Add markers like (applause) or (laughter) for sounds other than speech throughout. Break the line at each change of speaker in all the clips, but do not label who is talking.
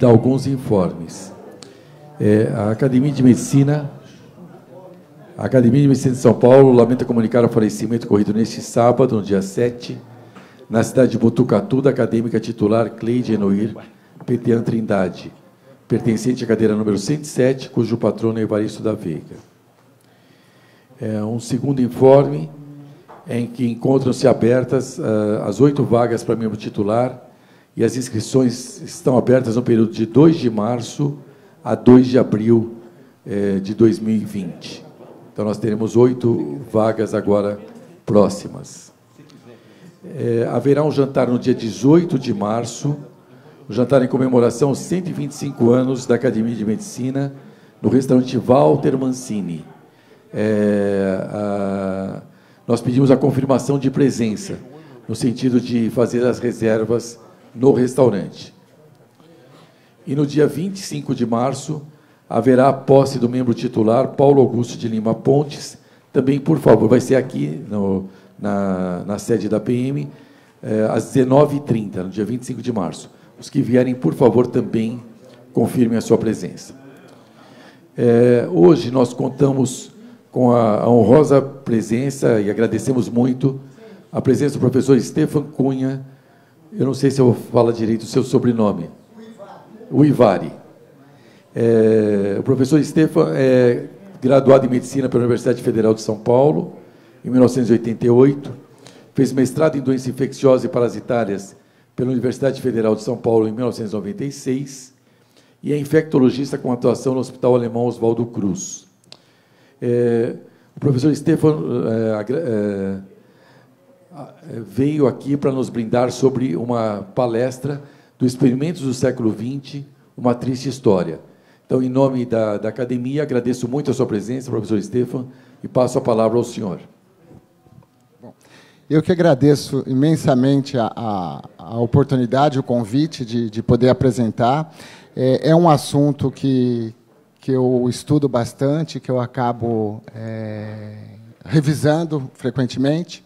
dar alguns informes. É, a Academia de Medicina, a Academia de Medicina de São Paulo lamenta comunicar o falecimento ocorrido neste sábado, no dia 7, na cidade de Botucatu, da acadêmica titular Cleide Enoir Petean Trindade, pertencente à cadeira número 107, cujo patrono é Evaristo da Veiga. É um segundo informe em que encontram-se abertas uh, as oito vagas para membro titular e as inscrições estão abertas no período de 2 de março a 2 de abril eh, de 2020. Então, nós teremos oito vagas agora próximas. É, haverá um jantar no dia 18 de março, um jantar em comemoração aos 125 anos da Academia de Medicina, no restaurante Walter Mancini. É, a, nós pedimos a confirmação de presença, no sentido de fazer as reservas no restaurante. E no dia 25 de março, haverá a posse do membro titular, Paulo Augusto de Lima Pontes. Também, por favor, vai ser aqui no, na, na sede da PM, eh, às 19h30, no dia 25 de março. Os que vierem, por favor, também confirmem a sua presença. Eh, hoje nós contamos com a, a, honrosa presença e agradecemos muito a presença do professor Stefan Cunha. Eu não sei se eu falo direito o seu sobrenome. O Ivari. É, o professor Stefan é graduado em medicina pela Universidade Federal de São Paulo, em 1988. Fez mestrado em doenças infecciosas e parasitárias pela Universidade Federal de São Paulo, em 1996. E é infectologista com atuação no Hospital Alemão Oswaldo Cruz. É, o professor Stefan é, veio aqui para nos brindar sobre uma palestra do Experimentos do Século XX, uma triste história. Então, em nome da, da academia, agradeço muito a sua presença, professor Stefan, e passo a palavra ao senhor.
Bom, eu que agradeço imensamente a, a, a oportunidade, o convite de, de poder apresentar. É, é, um assunto que, que eu estudo bastante, que eu acabo é, revisando frequentemente.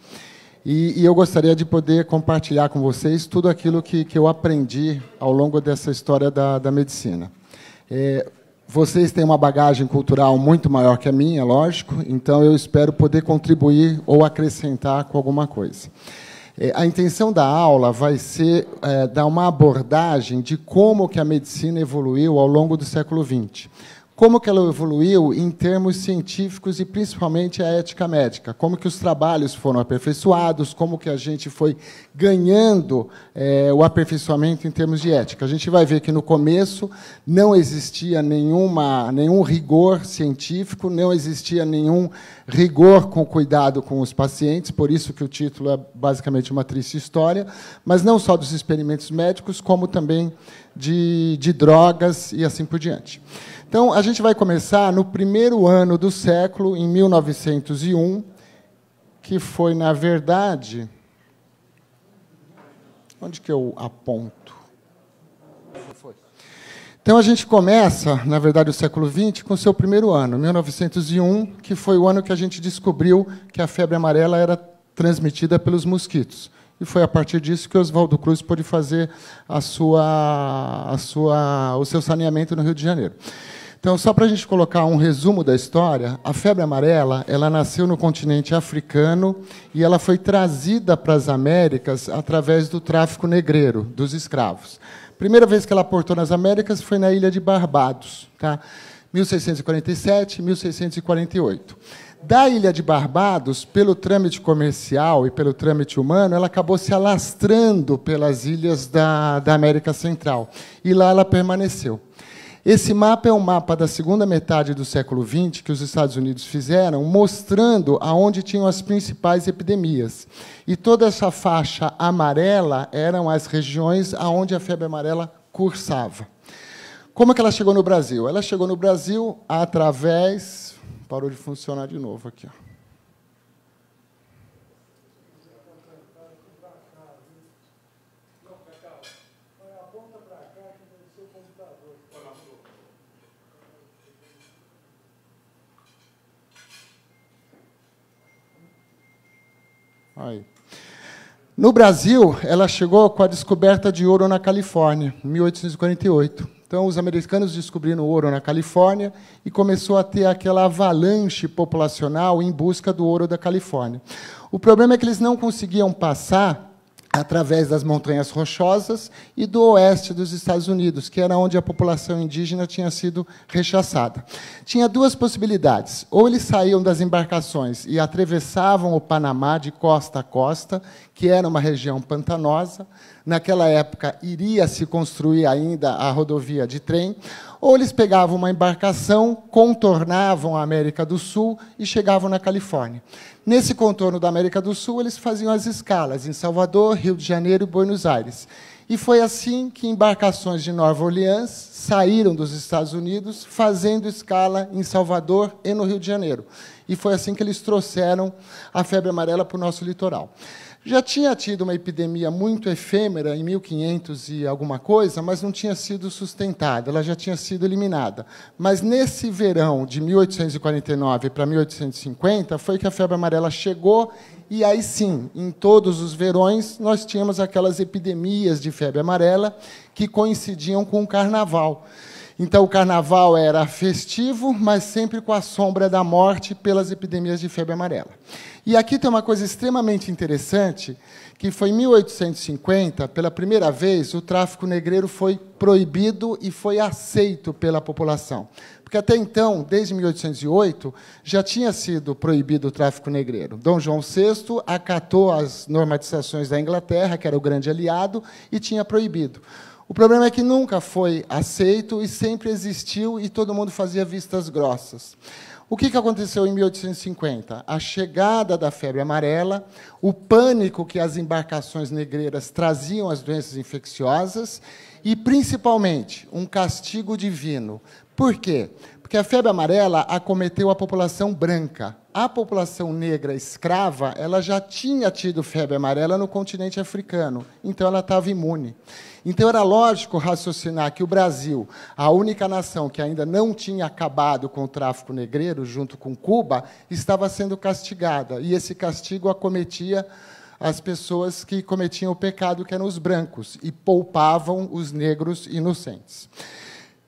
E, e, eu gostaria de poder compartilhar com vocês tudo aquilo que, que eu aprendi ao longo dessa história da, da medicina. É, vocês têm uma bagagem cultural muito maior que a minha, lógico, então eu espero poder contribuir ou acrescentar com alguma coisa. É, a intenção da aula vai ser é, dar uma abordagem de como que a medicina evoluiu ao longo do século XX como que ela evoluiu em termos científicos e principalmente a ética médica, como que os trabalhos foram aperfeiçoados, como que a gente foi ganhando é, o aperfeiçoamento em termos de ética. A gente vai ver que no começo não existia nenhuma, nenhum rigor científico, não existia nenhum rigor com cuidado com os pacientes, por isso que o título é basicamente uma triste história, mas não só dos experimentos médicos, como também de, de drogas e assim por diante. Então, a gente vai começar no primeiro ano do século, em 1901, que foi, na verdade. Onde que eu aponto? Então, a gente começa, na verdade, o século XX com o seu primeiro ano, 1901, que foi o ano que a gente descobriu que a febre amarela era transmitida pelos mosquitos. E foi a partir disso que Oswaldo Cruz pôde fazer a sua, a sua, o seu saneamento no Rio de Janeiro. Então, só para a gente colocar um resumo da história, a febre amarela ela nasceu no continente africano e ela foi trazida para as Américas através do tráfico negreiro, dos escravos. Primeira vez que ela portou nas Américas foi na ilha de Barbados, tá? 1647, 1648. Da ilha de Barbados, pelo trâmite comercial e pelo trâmite humano, ela acabou se alastrando pelas ilhas da, da América Central. E lá ela permaneceu. Esse mapa é um mapa da segunda metade do século XX que os Estados Unidos fizeram, mostrando aonde tinham as principais epidemias. E toda essa faixa amarela eram as regiões aonde a febre amarela cursava. Como é que ela chegou no Brasil? Ela chegou no Brasil através. Parou de funcionar de novo aqui. Ó. Aí. No Brasil, ela chegou com a descoberta de ouro na Califórnia, em 1848. Então, os americanos descobriram ouro na Califórnia e começou a ter aquela avalanche populacional em busca do ouro da Califórnia. O problema é que eles não conseguiam passar através das montanhas rochosas e do oeste dos Estados Unidos, que era onde a população indígena tinha sido rechaçada. Tinha duas possibilidades: ou eles saíam das embarcações e atravessavam o Panamá de costa a costa, que era uma região pantanosa. Naquela época iria se construir ainda a rodovia de trem, ou eles pegavam uma embarcação, contornavam a América do Sul e chegavam na Califórnia. Nesse contorno da América do Sul, eles faziam as escalas em Salvador, Rio de Janeiro e Buenos Aires. E foi assim que embarcações de Nova Orleans saíram dos Estados Unidos, fazendo escala em Salvador e no Rio de Janeiro. E foi assim que eles trouxeram a febre amarela para o nosso litoral. Já tinha tido uma epidemia muito efêmera em 1500 e alguma coisa, mas não tinha sido sustentada, ela já tinha sido eliminada. Mas nesse verão de 1849 para 1850 foi que a febre amarela chegou e aí sim, em todos os verões, nós tínhamos aquelas epidemias de febre amarela que coincidiam com o carnaval. Então, o carnaval era festivo, mas sempre com a sombra da morte pelas epidemias de febre amarela. E aqui tem uma coisa extremamente interessante, que foi em 1850, pela primeira vez, o tráfico negreiro foi proibido e foi aceito pela população. Porque até então, desde 1808, já tinha sido proibido o tráfico negreiro. Dom João VI acatou as normatizações da Inglaterra, que era o grande aliado, e tinha proibido. O problema é que nunca foi aceito e sempre existiu e todo mundo fazia vistas grossas. O que aconteceu em 1850? A chegada da febre amarela, o pânico que as embarcações negreiras traziam às doenças infecciosas e, principalmente, um castigo divino. Por quê? Porque a febre amarela acometeu a população branca. A população negra escrava, ela já tinha tido febre amarela no continente africano, então ela estava imune. Então era lógico raciocinar que o Brasil, a única nação que ainda não tinha acabado com o tráfico negreiro, junto com Cuba, estava sendo castigada. E esse castigo acometia as pessoas que cometiam o pecado, que eram os brancos, e poupavam os negros inocentes.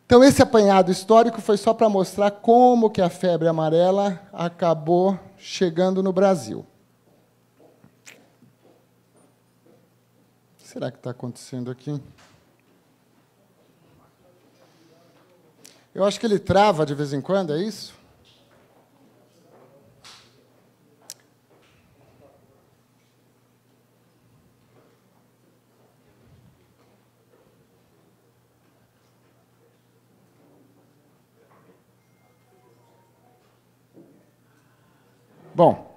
Então, esse apanhado histórico foi só para mostrar como que a febre amarela acabou chegando no Brasil. será que está acontecendo aqui? Eu acho que ele trava de vez em quando, é isso? Bom,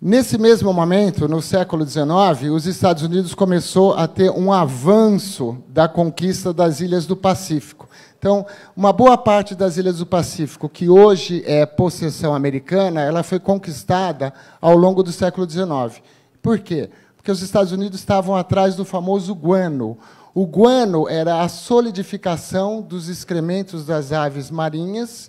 Nesse mesmo momento, no século XIX, os Estados Unidos começou a ter um avanço da conquista das ilhas do Pacífico. Então, uma boa parte das ilhas do Pacífico, que hoje é possessão americana, ela foi conquistada ao longo do século XIX. Por quê? Porque os Estados Unidos estavam atrás do famoso guano. O guano era a solidificação dos excrementos das aves marinhas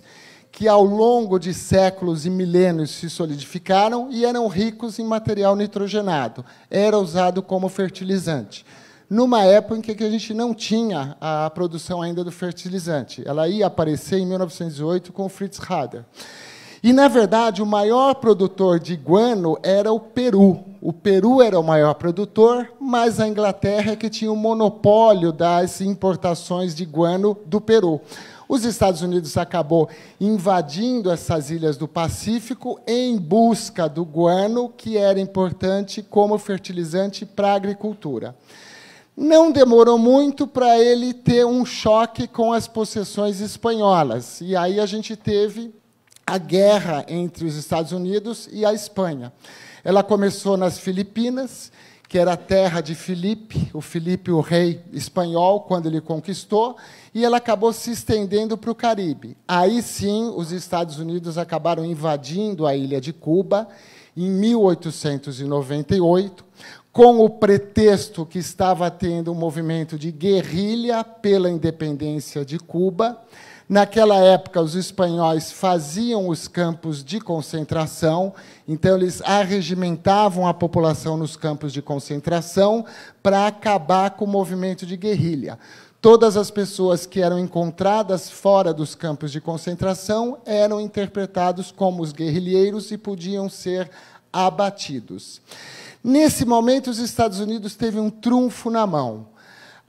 que ao longo de séculos e milênios se solidificaram e eram ricos em material nitrogenado. Era usado como fertilizante. Numa época em que a gente não tinha a produção ainda do fertilizante. Ela ia aparecer em 1908 com Fritz Hader. E, na verdade, o maior produtor de guano era o Peru. O Peru era o maior produtor, mas a Inglaterra é que tinha o monopólio das importações de guano do Peru. Os Estados Unidos acabou invadindo essas ilhas do Pacífico em busca do guano, que era importante como fertilizante para a agricultura. Não demorou muito para ele ter um choque com as possessões espanholas. E aí a gente teve a guerra entre os Estados Unidos e a Espanha. Ela começou nas Filipinas, que era a terra de Filipe, o Filipe, o rei espanhol, quando ele conquistou, e ela acabou se estendendo para o Caribe. Aí sim, os Estados Unidos acabaram invadindo a ilha de Cuba em 1898, com o pretexto que estava tendo um movimento de guerrilha pela independência de Cuba. Naquela época, os espanhóis faziam os campos de concentração, então eles arregimentavam a população nos campos de concentração para acabar com o movimento de guerrilha. Todas as pessoas que eram encontradas fora dos campos de concentração eram interpretados como os guerrilheiros e podiam ser abatidos. Nesse momento, os Estados Unidos teve um trunfo na mão.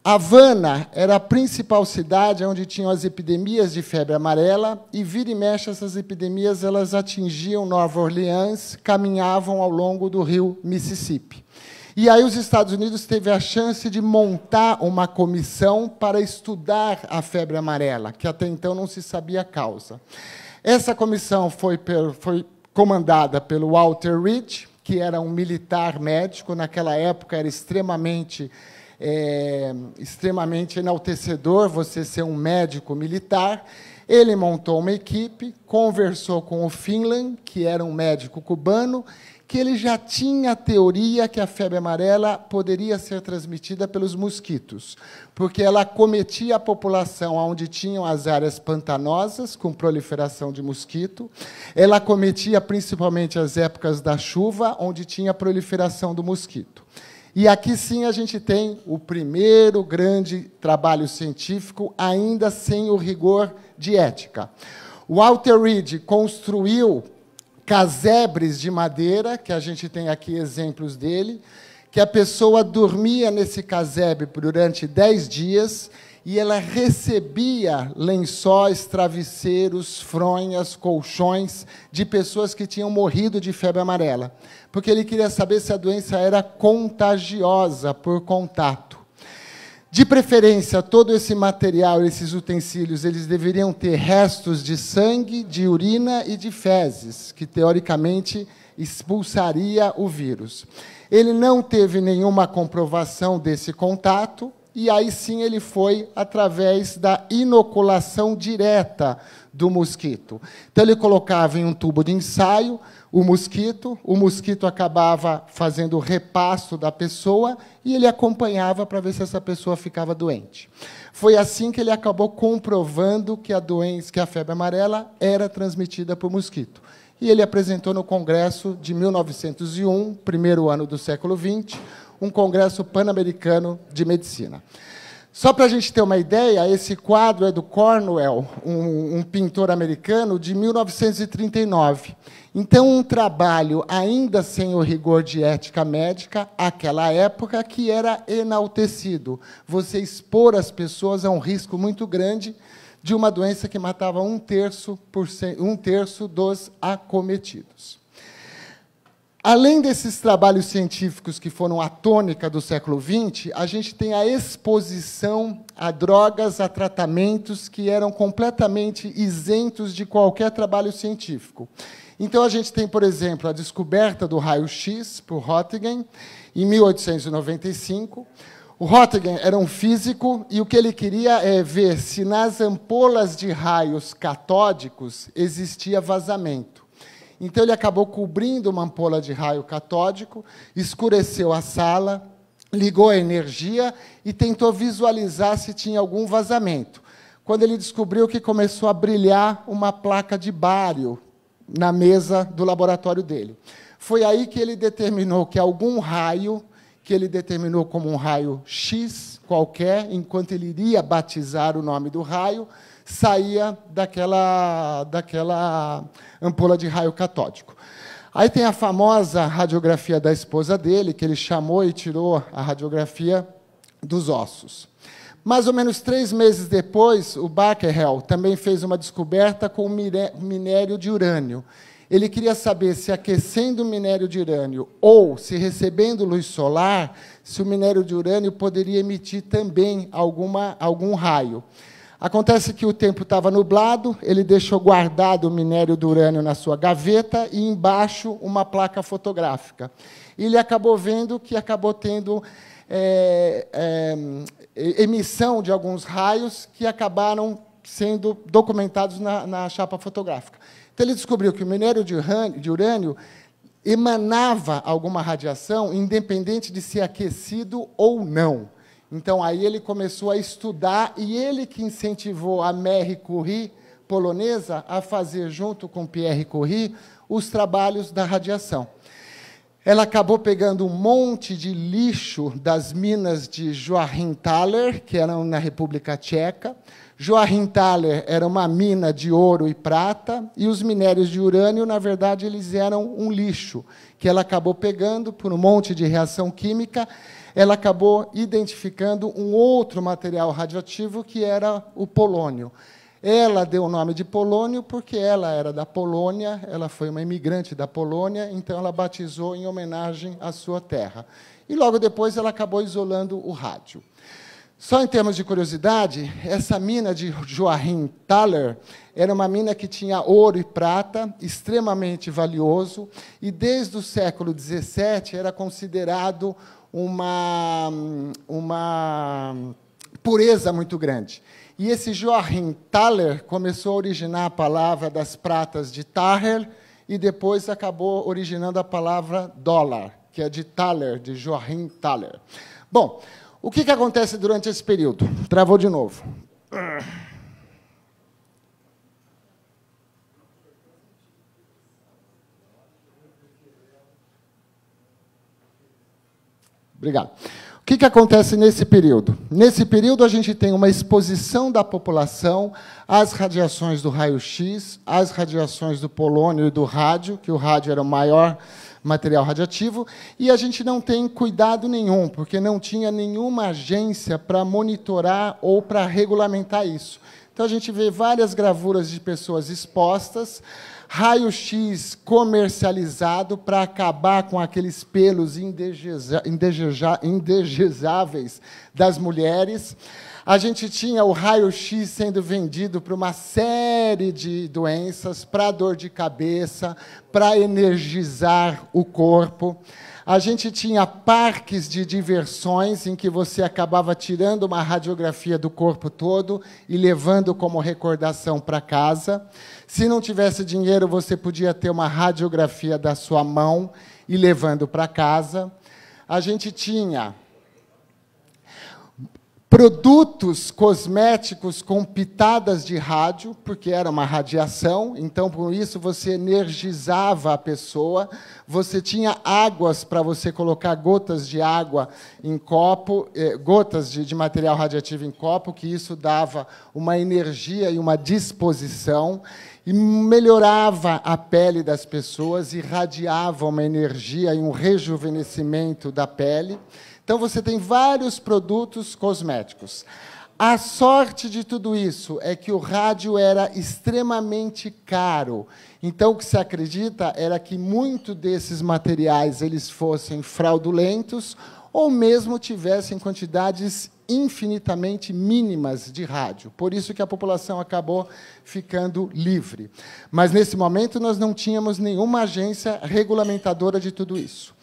Havana era a principal cidade onde tinham as epidemias de febre amarela e vira e mexe essas epidemias elas atingiam Nova Orleans, caminhavam ao longo do rio Mississippi. E aí os Estados Unidos teve a chance de montar uma comissão para estudar a febre amarela, que até então não se sabia a causa. Essa comissão foi, foi comandada pelo Walter Reed, que era um militar médico, naquela época era extremamente, é, extremamente enaltecedor você ser um médico militar. Ele montou uma equipe, conversou com o Finland, que era um médico cubano, que ele já tinha a teoria que a febre amarela poderia ser transmitida pelos mosquitos, porque ela acometia a população onde tinham as áreas pantanosas, com proliferação de mosquito, ela acometia principalmente as épocas da chuva, onde tinha proliferação do mosquito. E aqui sim a gente tem o primeiro grande trabalho científico, ainda sem o rigor de ética. Walter Reed construiu casebres de madeira, que a gente tem aqui exemplos dele, que a pessoa dormia nesse casebre durante dez dias e ela recebia lençóis, travesseiros, fronhas, colchões de pessoas que tinham morrido de febre amarela, porque ele queria saber se a doença era contagiosa por contato. De preferência, todo esse material, esses utensílios, eles deveriam ter restos de sangue, de urina e de fezes, que teoricamente expulsaria o vírus. Ele não teve nenhuma comprovação desse contato, e aí sim ele foi através da inoculação direta do mosquito. Então ele colocava em um tubo de ensaio o mosquito, o mosquito acabava fazendo o repasto da pessoa e ele acompanhava para ver se essa pessoa ficava doente. Foi assim que ele acabou comprovando que a doença, que a febre amarela era transmitida por mosquito. E ele apresentou no Congresso de 1901, primeiro ano do século XX, um Congresso Pan-Americano de Medicina. Só para a gente ter uma ideia, esse quadro é do Cornwell, um, um, pintor americano, de 1939. Então, um trabalho ainda sem o rigor de ética médica, aquela época, que era enaltecido. Você expor as pessoas a um risco muito grande de uma doença que matava um terço, por, um terço dos acometidos. Além desses trabalhos científicos que foram a tônica do século XX, a gente tem a exposição a drogas, a tratamentos que eram completamente isentos de qualquer trabalho científico. Então, a gente tem, por exemplo, a descoberta do raio-x por Roentgen, em 1895. O Roentgen era um físico e o que ele queria é ver se nas ampolas de raios catódicos existia vazamento. Então ele acabou cobrindo uma ampola de raio catódico, escureceu a sala, ligou a energia e tentou visualizar se tinha algum vazamento. Quando ele descobriu que começou a brilhar uma placa de bário na mesa do laboratório dele. Foi aí que ele determinou que algum raio, que ele determinou como um raio X qualquer, enquanto ele iria batizar o nome do raio, saía daquela, daquela ampola de raio catódico. Aí tem a famosa radiografia da esposa dele, que ele chamou e tirou a radiografia dos ossos. Mais ou menos três meses depois, o Becquerel também fez uma descoberta com minério de urânio. Ele queria saber se aquecendo o minério de urânio ou se recebendo luz solar, se o minério de urânio poderia emitir também alguma, algum raio. Acontece que o tempo estava nublado, ele deixou guardado o minério do urânio na sua gaveta e embaixo uma placa fotográfica. Ele acabou vendo que acabou tendo é, é, emissão de alguns raios que acabaram sendo documentados na, na, chapa fotográfica. Então ele descobriu que o minério de urânio, de urânio emanava alguma radiação, independente de ser aquecido ou não. Então, aí ele começou a estudar, e ele que incentivou a Marie Curie, polonesa, a fazer, junto com Pierre Curie, os trabalhos da radiação. Ela acabou pegando um monte de lixo das minas de Joachim-Thaler, que eram na República Tcheca. Joachim-Thaler era uma mina de ouro e prata, e os minérios de urânio, na verdade, eles eram um lixo, que ela acabou pegando por um monte de reação química. Ela acabou identificando um outro material radioativo, que era o polônio. Ela deu o nome de polônio porque ela era da Polônia, ela foi uma imigrante da Polônia, então ela batizou em homenagem à sua terra. E logo depois ela acabou isolando o rádio. Só em termos de curiosidade, essa mina de Joachim Thaler era uma mina que tinha ouro e prata, extremamente valioso, e desde o século XVII era considerado uma, uma pureza muito grande. E esse Joachim Thaler começou a originar a palavra das pratas de Thaler e depois acabou originando a palavra dólar, que é de Thaler, de Joachim Thaler. Bom, o que, que acontece durante esse período? Travou de novo. Obrigado que, que acontece nesse período? Nesse período, a gente tem uma exposição da população às radiações do raio-x, às radiações do polônio e do rádio, que o rádio era o maior material radioativo, e a gente não tem cuidado nenhum, porque não tinha nenhuma agência para monitorar ou para regulamentar isso. Então, a gente vê várias gravuras de pessoas expostas, raio-x comercializado para acabar com aqueles pelos indesejáveis das mulheres. A gente tinha o raio-x sendo vendido para uma série de doenças, para dor de cabeça, para energizar o corpo. A gente tinha parques de diversões em que você acabava tirando uma radiografia do corpo todo e levando como recordação para casa. Se não tivesse dinheiro, você podia ter uma radiografia da sua mão e levando para casa. A gente tinha produtos cosméticos com pitadas de rádio, porque era uma radiação, então por isso você energizava a pessoa. Você tinha águas para você colocar gotas de água em copo, eh, gotas de, de material radioativo em copo, que isso dava uma energia e uma disposição e melhorava a pele das pessoas, irradiava uma energia e um rejuvenescimento da pele. Então você tem vários produtos cosméticos. A sorte de tudo isso é que o rádio era extremamente caro. Então o que se acredita era que muito desses materiais eles fossem fraudulentos ou mesmo tivessem quantidades infinitamente mínimas de rádio. Por isso que a população acabou ficando livre. Mas nesse momento nós não tínhamos nenhuma agência regulamentadora de tudo isso.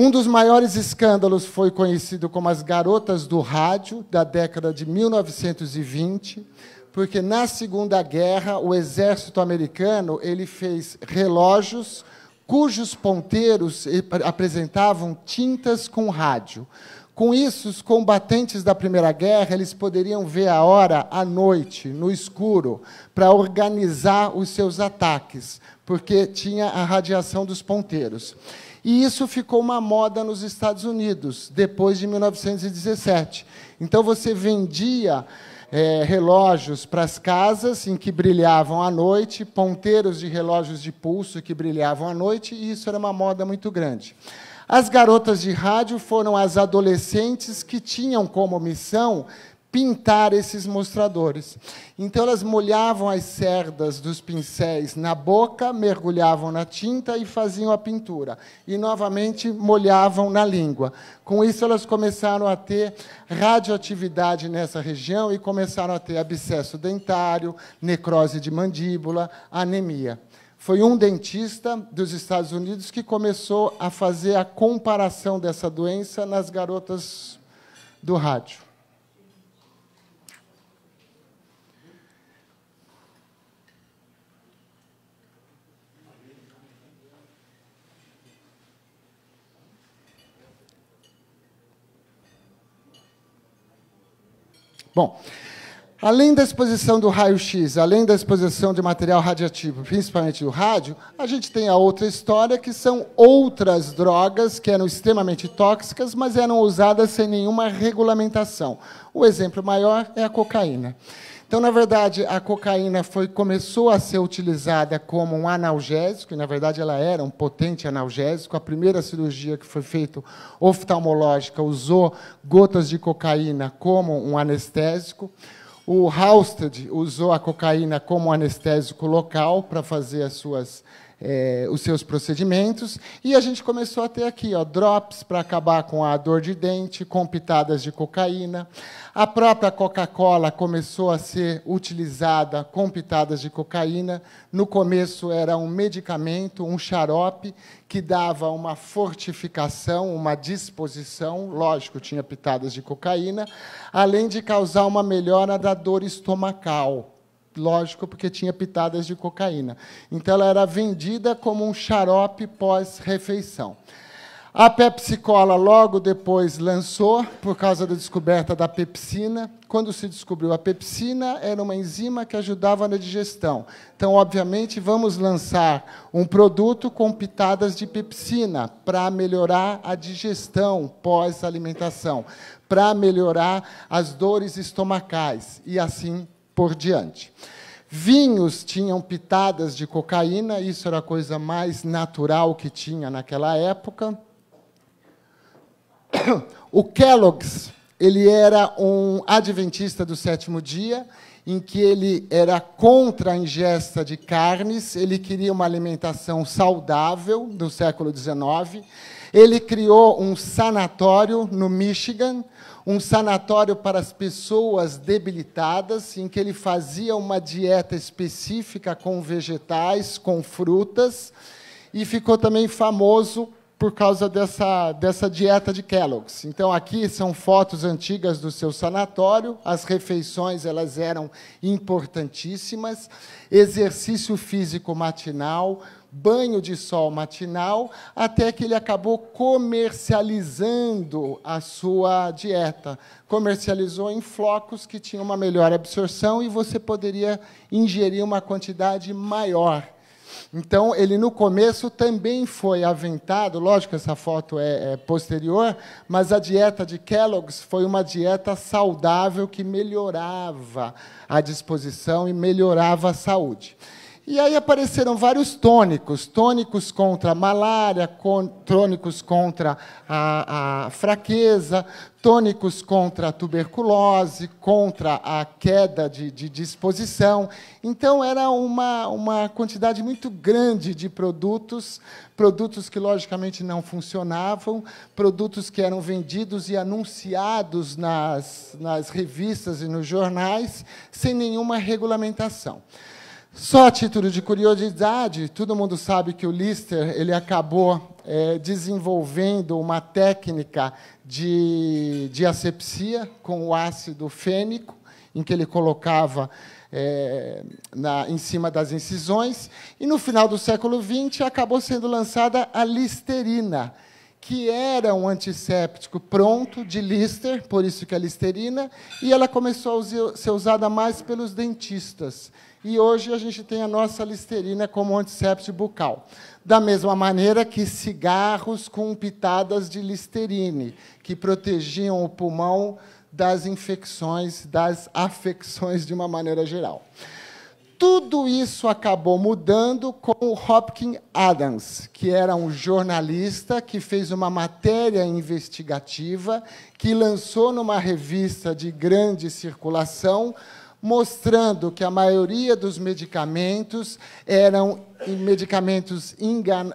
Um dos maiores escândalos foi conhecido como as garotas do rádio, da década de 1920, porque na Segunda Guerra o exército americano ele fez relógios cujos ponteiros apresentavam tintas com rádio. Com isso, os combatentes da Primeira Guerra eles poderiam ver a hora à noite, no escuro, para organizar os seus ataques, porque tinha a radiação dos ponteiros. E isso ficou uma moda nos Estados Unidos, depois de 1917. Então, você vendia é, relógios para as casas em que brilhavam à noite, ponteiros de relógios de pulso que brilhavam à noite, e isso era uma moda muito grande. As garotas de rádio foram as adolescentes que tinham como missão pintar esses mostradores. Então elas molhavam as cerdas dos pincéis na boca, mergulhavam na tinta e faziam a pintura. E novamente molhavam na língua. Com isso elas começaram a ter radioatividade nessa região e começaram a ter abscesso dentário, necrose de mandíbula, anemia. Foi um dentista dos Estados Unidos que começou a fazer a comparação dessa doença nas garotas do rádio. Bom, além da exposição do raio-x, além da exposição de material radioativo, principalmente do rádio, a gente tem a outra história, que são outras drogas que eram extremamente tóxicas, mas eram usadas sem nenhuma regulamentação. O exemplo maior é a cocaína. Então, na verdade, a cocaína foi, começou a ser utilizada como um analgésico, e, na verdade, ela era um potente analgésico. A primeira cirurgia que foi feita oftalmológica usou gotas de cocaína como um anestésico. O Halsted usou a cocaína como anestésico local para fazer as suas é, os seus procedimentos, e a gente começou a ter aqui ó, drops para acabar com a dor de dente, com pitadas de cocaína. A própria Coca-Cola começou a ser utilizada com pitadas de cocaína. No começo era um medicamento, um xarope, que dava uma fortificação, uma disposição, lógico, tinha pitadas de cocaína, além de causar uma melhora da dor estomacal lógico, porque tinha pitadas de cocaína. Então, ela era vendida como um xarope pós-refeição. A Pepsi Cola logo depois lançou, por causa da descoberta da pepsina. Quando se descobriu a pepsina, era uma enzima que ajudava na digestão. Então, obviamente, vamos lançar um produto com pitadas de pepsina para melhorar a digestão pós-alimentação, para melhorar as dores estomacais e assim por diante. Vinhos tinham pitadas de cocaína, isso era a coisa mais natural que tinha naquela época. O Kellogg's, ele era um adventista do sétimo dia, em que ele era contra a ingesta de carnes, ele queria uma alimentação saudável no século XIX. Ele criou um sanatório no Michigan, um sanatório para as pessoas debilitadas, em que ele fazia uma dieta específica com vegetais, com frutas, e ficou também famoso por causa dessa, dessa dieta de Kellogg's. Então, aqui são fotos antigas do seu sanatório, as refeições elas eram importantíssimas, exercício físico matinal, banho de sol matinal, até que ele acabou comercializando a sua dieta. Comercializou em flocos que tinham uma melhor absorção e você poderia ingerir uma quantidade maior. Então, ele no começo também foi aventado, lógico, essa foto é, é, posterior, mas a dieta de Kellogg's foi uma dieta saudável que melhorava a disposição e melhorava a saúde. E aí apareceram vários tônicos, tônicos contra a malária, tônicos contra a, a, fraqueza, tônicos contra a tuberculose, contra a queda de, de disposição. Então, era uma, uma quantidade muito grande de produtos, produtos que, logicamente, não funcionavam, produtos que eram vendidos e anunciados nas, nas revistas e nos jornais, sem nenhuma regulamentação. Só a título de curiosidade, todo mundo sabe que o Lister ele acabou é, desenvolvendo uma técnica de, de asepsia com o ácido fênico, em que ele colocava é, na, em cima das incisões, e no final do século XX acabou sendo lançada a Listerina, que era um antisséptico pronto de Lister, por isso que é Listerina, e ela começou a ser usada mais pelos dentistas. E hoje a gente tem a nossa Listerina como antisséptico bucal. Da mesma maneira que cigarros com pitadas de Listerine, que protegiam o pulmão das infecções, das afecções de uma maneira geral. Tudo isso acabou mudando com o Hopkins Adams, que era um jornalista que fez uma matéria investigativa que lançou numa revista de grande circulação mostrando que a maioria dos medicamentos eram medicamentos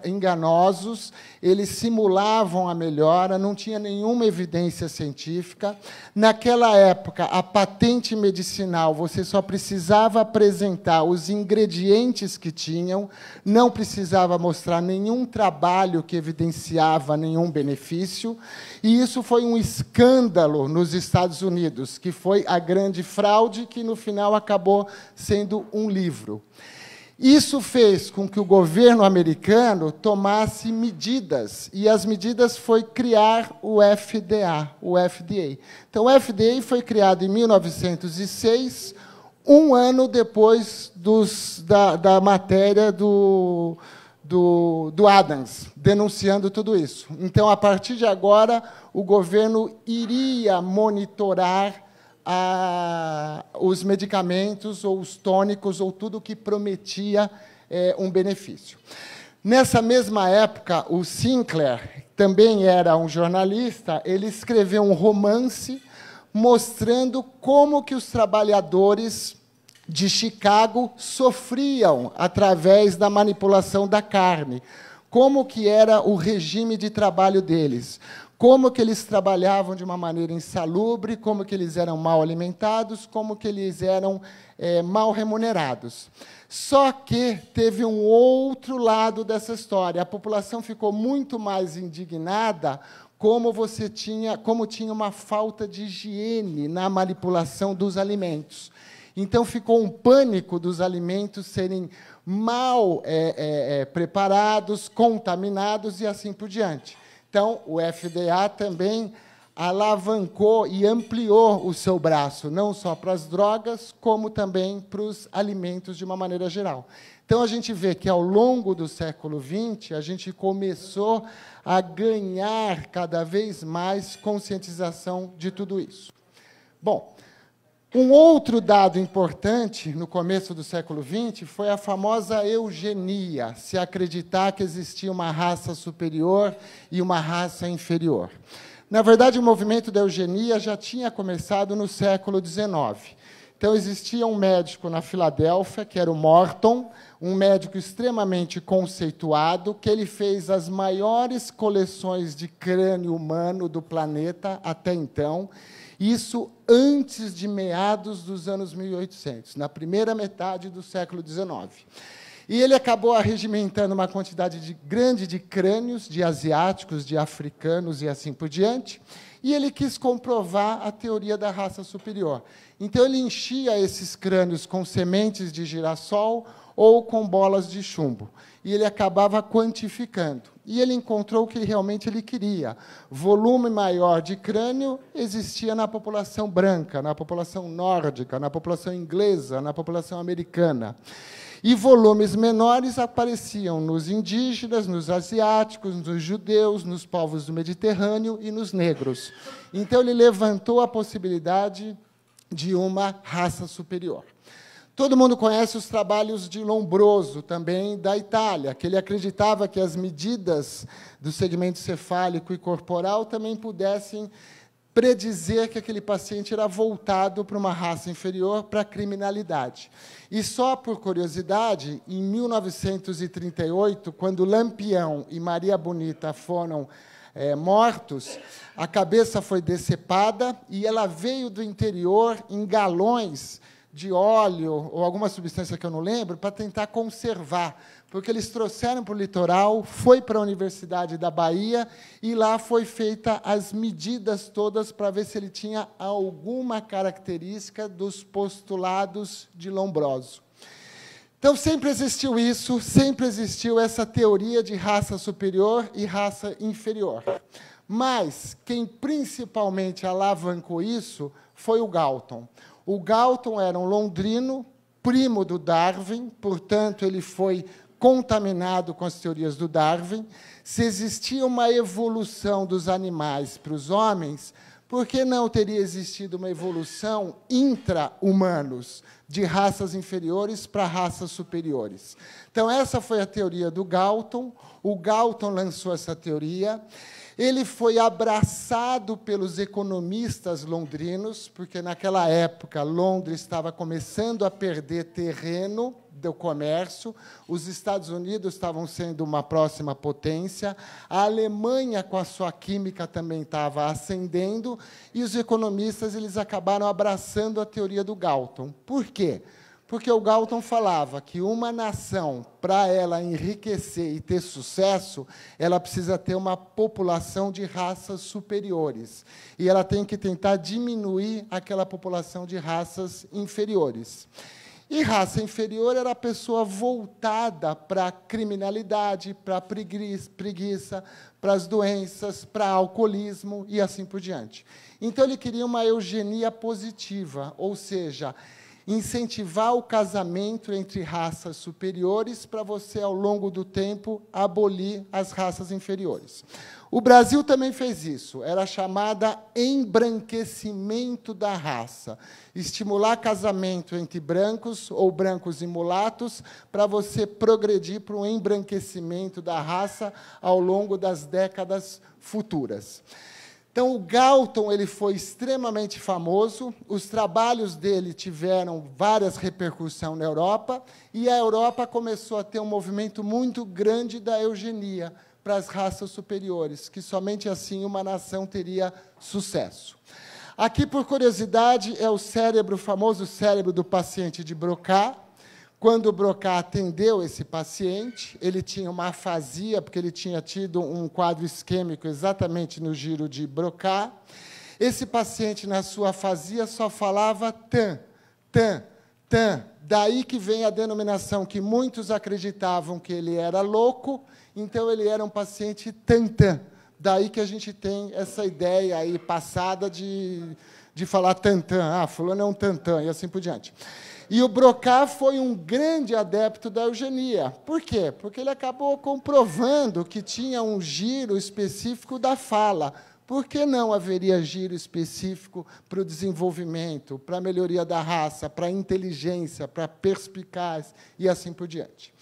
enganosos, eles simulavam a melhora, não tinha nenhuma evidência científica. Naquela época, a patente medicinal, você só precisava apresentar os ingredientes que tinham, não precisava mostrar nenhum trabalho que evidenciava nenhum benefício, e isso foi um escândalo nos Estados Unidos, que foi a grande fraude que no final acabou sendo um livro. Isso fez com que o governo americano tomasse medidas, e as medidas foi criar o FDA, o FDA. Então, o FDA foi criado em 1906, um ano depois dos, da, da matéria do, do, do Adams, denunciando tudo isso. Então, a partir de agora, o governo iria monitorar a, os medicamentos ou os tônicos ou tudo que prometia é, um benefício. Nessa mesma época, o Sinclair também era um jornalista. Ele escreveu um romance mostrando como que os trabalhadores de Chicago sofriam através da manipulação da carne, como que era o regime de trabalho deles, como que eles trabalhavam de uma maneira insalubre, como que eles eram mal alimentados, como que eles eram é, mal remunerados. Só que teve um outro lado dessa história. A população ficou muito mais indignada como você tinha, como tinha uma falta de higiene na manipulação dos alimentos. Então ficou um pânico dos alimentos serem mal é, é, é, preparados, contaminados e assim por diante. Então, o FDA também alavancou e ampliou o seu braço, não só para as drogas, como também para os alimentos de uma maneira geral. Então, a gente vê que, ao longo do século XX, a gente começou a ganhar cada vez mais conscientização de tudo isso. Bom, um outro dado importante no começo do século XX foi a famosa eugenia, se acreditar que existia uma raça superior e uma raça inferior. Na verdade, o movimento da eugenia já tinha começado no século XIX. Então, existia um médico na Filadélfia, que era o Morton, um médico extremamente conceituado, que ele fez as maiores coleções de crânio humano do planeta até então, isso antes de meados dos anos 1800, na primeira metade do século XIX. E ele acabou arregimentando uma quantidade de, grande de crânios de asiáticos, de africanos e assim por diante, e ele quis comprovar a teoria da raça superior. Então, ele enchia esses crânios com sementes de girassol ou com bolas de chumbo. E ele acabava quantificando. E ele encontrou o que realmente ele queria. Volume maior de crânio existia na população branca, na população nórdica, na população inglesa, na população americana. E volumes menores apareciam nos indígenas, nos asiáticos, nos judeus, nos povos do Mediterrâneo e nos negros. Então, ele levantou a possibilidade de uma raça superior. Todo mundo conhece os trabalhos de Lombroso, também da Itália, que ele acreditava que as medidas do segmento cefálico e corporal também pudessem predizer que aquele paciente era voltado para uma raça inferior, para a criminalidade. E só por curiosidade, em 1938, quando Lampião e Maria Bonita foram é, mortos, a cabeça foi decepada e ela veio do interior em galões de óleo ou alguma substância que eu não lembro para tentar conservar, porque eles trouxeram para o litoral, foi para a Universidade da Bahia e lá foi feita as medidas todas para ver se ele tinha alguma característica dos postulados de Lombroso. Então sempre existiu isso, sempre existiu essa teoria de raça superior e raça inferior. Mas quem principalmente alavancou isso foi o Galton. O Galton era um londrino, primo do Darwin, portanto, ele foi contaminado com as teorias do Darwin. Se existia uma evolução dos animais para os homens, por que não teria existido uma evolução intra-humanos, de raças inferiores para raças superiores? Então, essa foi a teoria do Galton. O Galton lançou essa teoria. Ele foi abraçado pelos economistas londrinos, porque naquela época Londres estava começando a perder terreno do comércio, os Estados Unidos estavam sendo uma próxima potência, a Alemanha com a sua química também estava ascendendo, e os economistas eles acabaram abraçando a teoria do Galton. Por quê? Porque o Galton falava que uma nação, para ela enriquecer e ter sucesso, ela precisa ter uma população de raças superiores. E ela tem que tentar diminuir aquela população de raças inferiores. E raça inferior era a pessoa voltada para a criminalidade, para a preguiça, para as doenças, para alcoolismo e assim por diante. Então, ele queria uma eugenia positiva, ou seja, incentivar o casamento entre raças superiores para você, ao longo do tempo, abolir as raças inferiores. O Brasil também fez isso, era chamada embranquecimento da raça. Estimular casamento entre brancos ou brancos e mulatos para você progredir para um embranquecimento da raça ao longo das décadas futuras. Então, o Galton ele foi extremamente famoso, os trabalhos dele tiveram várias repercussões na Europa, e a Europa começou a ter um movimento muito grande da eugenia para as raças superiores, que somente assim uma nação teria sucesso. Aqui, por curiosidade, é o cérebro, o famoso cérebro do paciente de Broca, quando o Broca atendeu esse paciente, ele tinha uma afasia, porque ele tinha tido um quadro isquêmico exatamente no giro de Broca. Esse paciente, na sua afasia, só falava tan, tan, tan. Daí que vem a denominação que muitos acreditavam que ele era louco, então ele era um paciente tantã. Daí que a gente tem essa ideia aí passada de, de falar tantã. Ah, fulano é um tantã, e assim por diante. E o Broca foi um grande adepto da eugenia. Por quê? Porque ele acabou comprovando que tinha um giro específico da fala. Por que não haveria giro específico para o desenvolvimento, para a melhoria da raça, para a inteligência, para a perspicaz e assim por diante?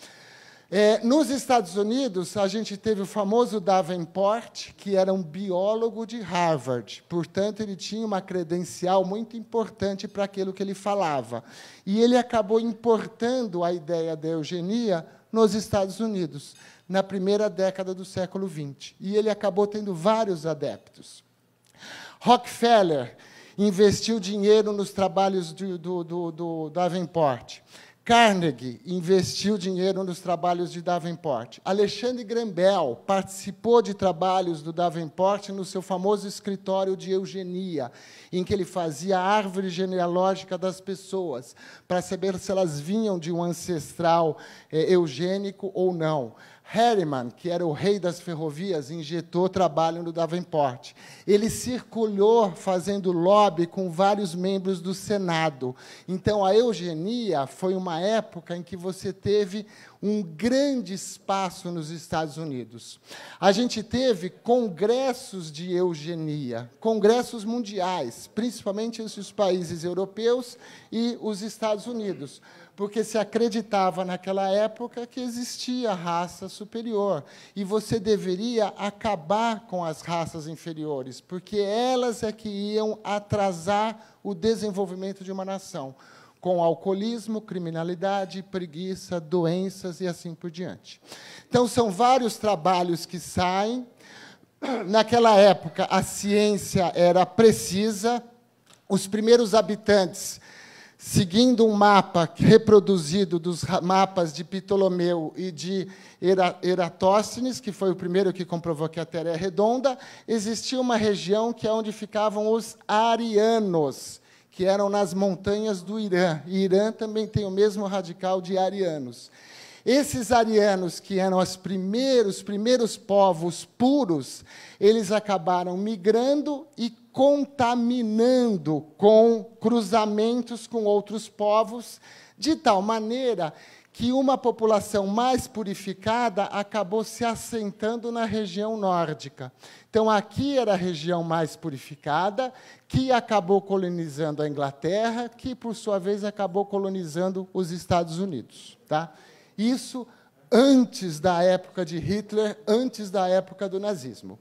É, nos Estados Unidos, a gente teve o famoso Davenport, que era um biólogo de Harvard. Portanto, ele tinha uma credencial muito importante para aquilo que ele falava. E ele acabou importando a ideia da eugenia nos Estados Unidos, na primeira década do século XX. E ele acabou tendo vários adeptos. Rockefeller investiu dinheiro nos trabalhos do, do, do, do Davenport. Carnegie investiu dinheiro nos trabalhos de Davenport. Alexandre Graham Bell participou de trabalhos do Davenport no seu famoso escritório de eugenia, em que ele fazia a árvore genealógica das pessoas, para saber se elas vinham de um ancestral é, eugênico ou não. Harriman, que era o rei das ferrovias, injetou trabalho no Davenport. Ele circulou fazendo lobby com vários membros do Senado. Então, a eugenia foi uma época em que você teve um grande espaço nos Estados Unidos. A gente teve congressos de eugenia, congressos mundiais, principalmente entre os países europeus e os Estados Unidos porque se acreditava naquela época que existia raça superior. E você deveria acabar com as raças inferiores, porque elas é que iam atrasar o desenvolvimento de uma nação, com alcoolismo, criminalidade, preguiça, doenças e assim por diante. Então, são vários trabalhos que saem. Naquela época, a ciência era precisa, os primeiros habitantes seguindo um mapa reproduzido dos mapas de Ptolomeu e de Eratóstenes, que foi o primeiro que comprovou que a Terra é redonda, existia uma região que é onde ficavam os arianos, que eram nas montanhas do Irã. E Irã também tem o mesmo radical de arianos. Esses arianos, que eram os primeiros, primeiros povos puros, eles acabaram migrando e contaminando com cruzamentos com outros povos, de tal maneira que uma população mais purificada acabou se assentando na região nórdica. Então, aqui era a região mais purificada, que acabou colonizando a Inglaterra, que, por sua vez, acabou colonizando os Estados Unidos. Tá? Isso antes da época de Hitler, antes da época do nazismo.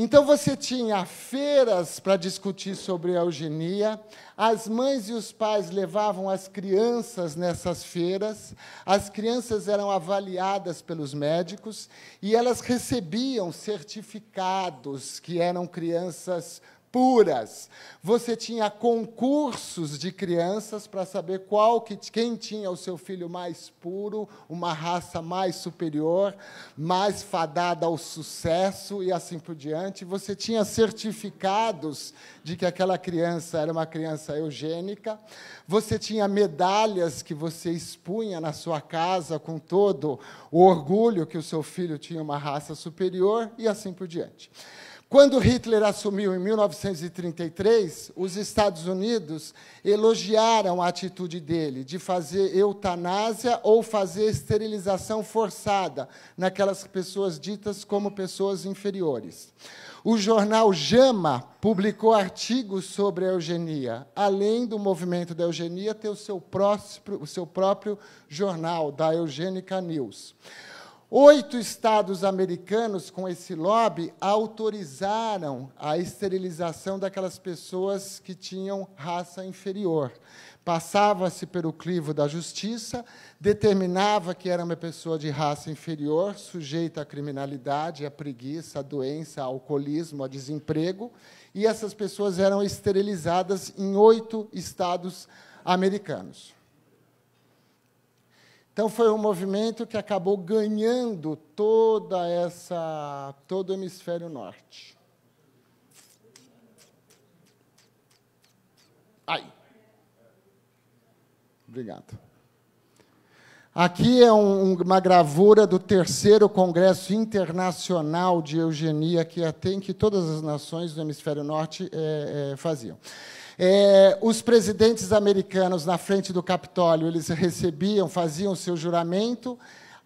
Então você tinha feiras para discutir sobre a eugenia, as mães e os pais levavam as crianças nessas feiras, as crianças eram avaliadas pelos médicos e elas recebiam certificados que eram crianças puras. Você tinha concursos de crianças para saber qual que, quem tinha o seu filho mais puro, uma raça mais superior, mais fadada ao sucesso e assim por diante. Você tinha certificados de que aquela criança era uma criança eugênica. Você tinha medalhas que você expunha na sua casa com todo o orgulho que o seu filho tinha uma raça superior e assim por diante. Quando Hitler assumiu em 1933, os Estados Unidos elogiaram a atitude dele de fazer eutanásia ou fazer esterilização forçada naquelas pessoas ditas como pessoas inferiores. O jornal JAMA publicou artigos sobre a eugenia, além do movimento da eugenia ter o seu, próximo, o seu próprio jornal, da Eugênica News. Oito estados americanos, com esse lobby, autorizaram a esterilização daquelas pessoas que tinham raça inferior. Passava-se pelo crivo da justiça, determinava que era uma pessoa de raça inferior, sujeita à criminalidade, à preguiça, à doença, ao alcoolismo, ao desemprego, e essas pessoas eram esterilizadas em oito estados americanos. Então foi um movimento que acabou ganhando toda essa todo o hemisfério norte. Aí. Obrigado. Aqui é um, uma gravura do terceiro Congresso Internacional de Eugenia que tem que todas as nações do hemisfério norte é, é, faziam. É, os presidentes americanos na frente do Capitólio, eles recebiam, faziam seu juramento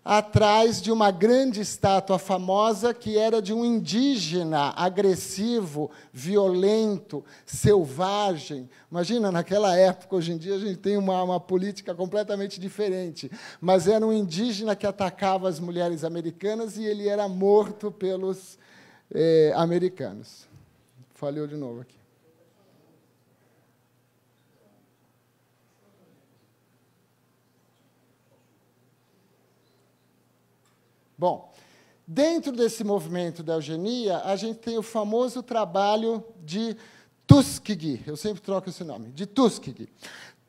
atrás de uma grande estátua famosa que era de um indígena agressivo, violento, selvagem. Imagina, naquela época, hoje em dia a gente tem uma, uma política completamente diferente, mas era um indígena que atacava as mulheres americanas e ele era morto pelos eh, americanos. Falhou de novo aqui. Bom, dentro desse movimento da eugenia, a gente tem o famoso trabalho de Tuskegee, eu sempre troco esse nome, de Tuskegee.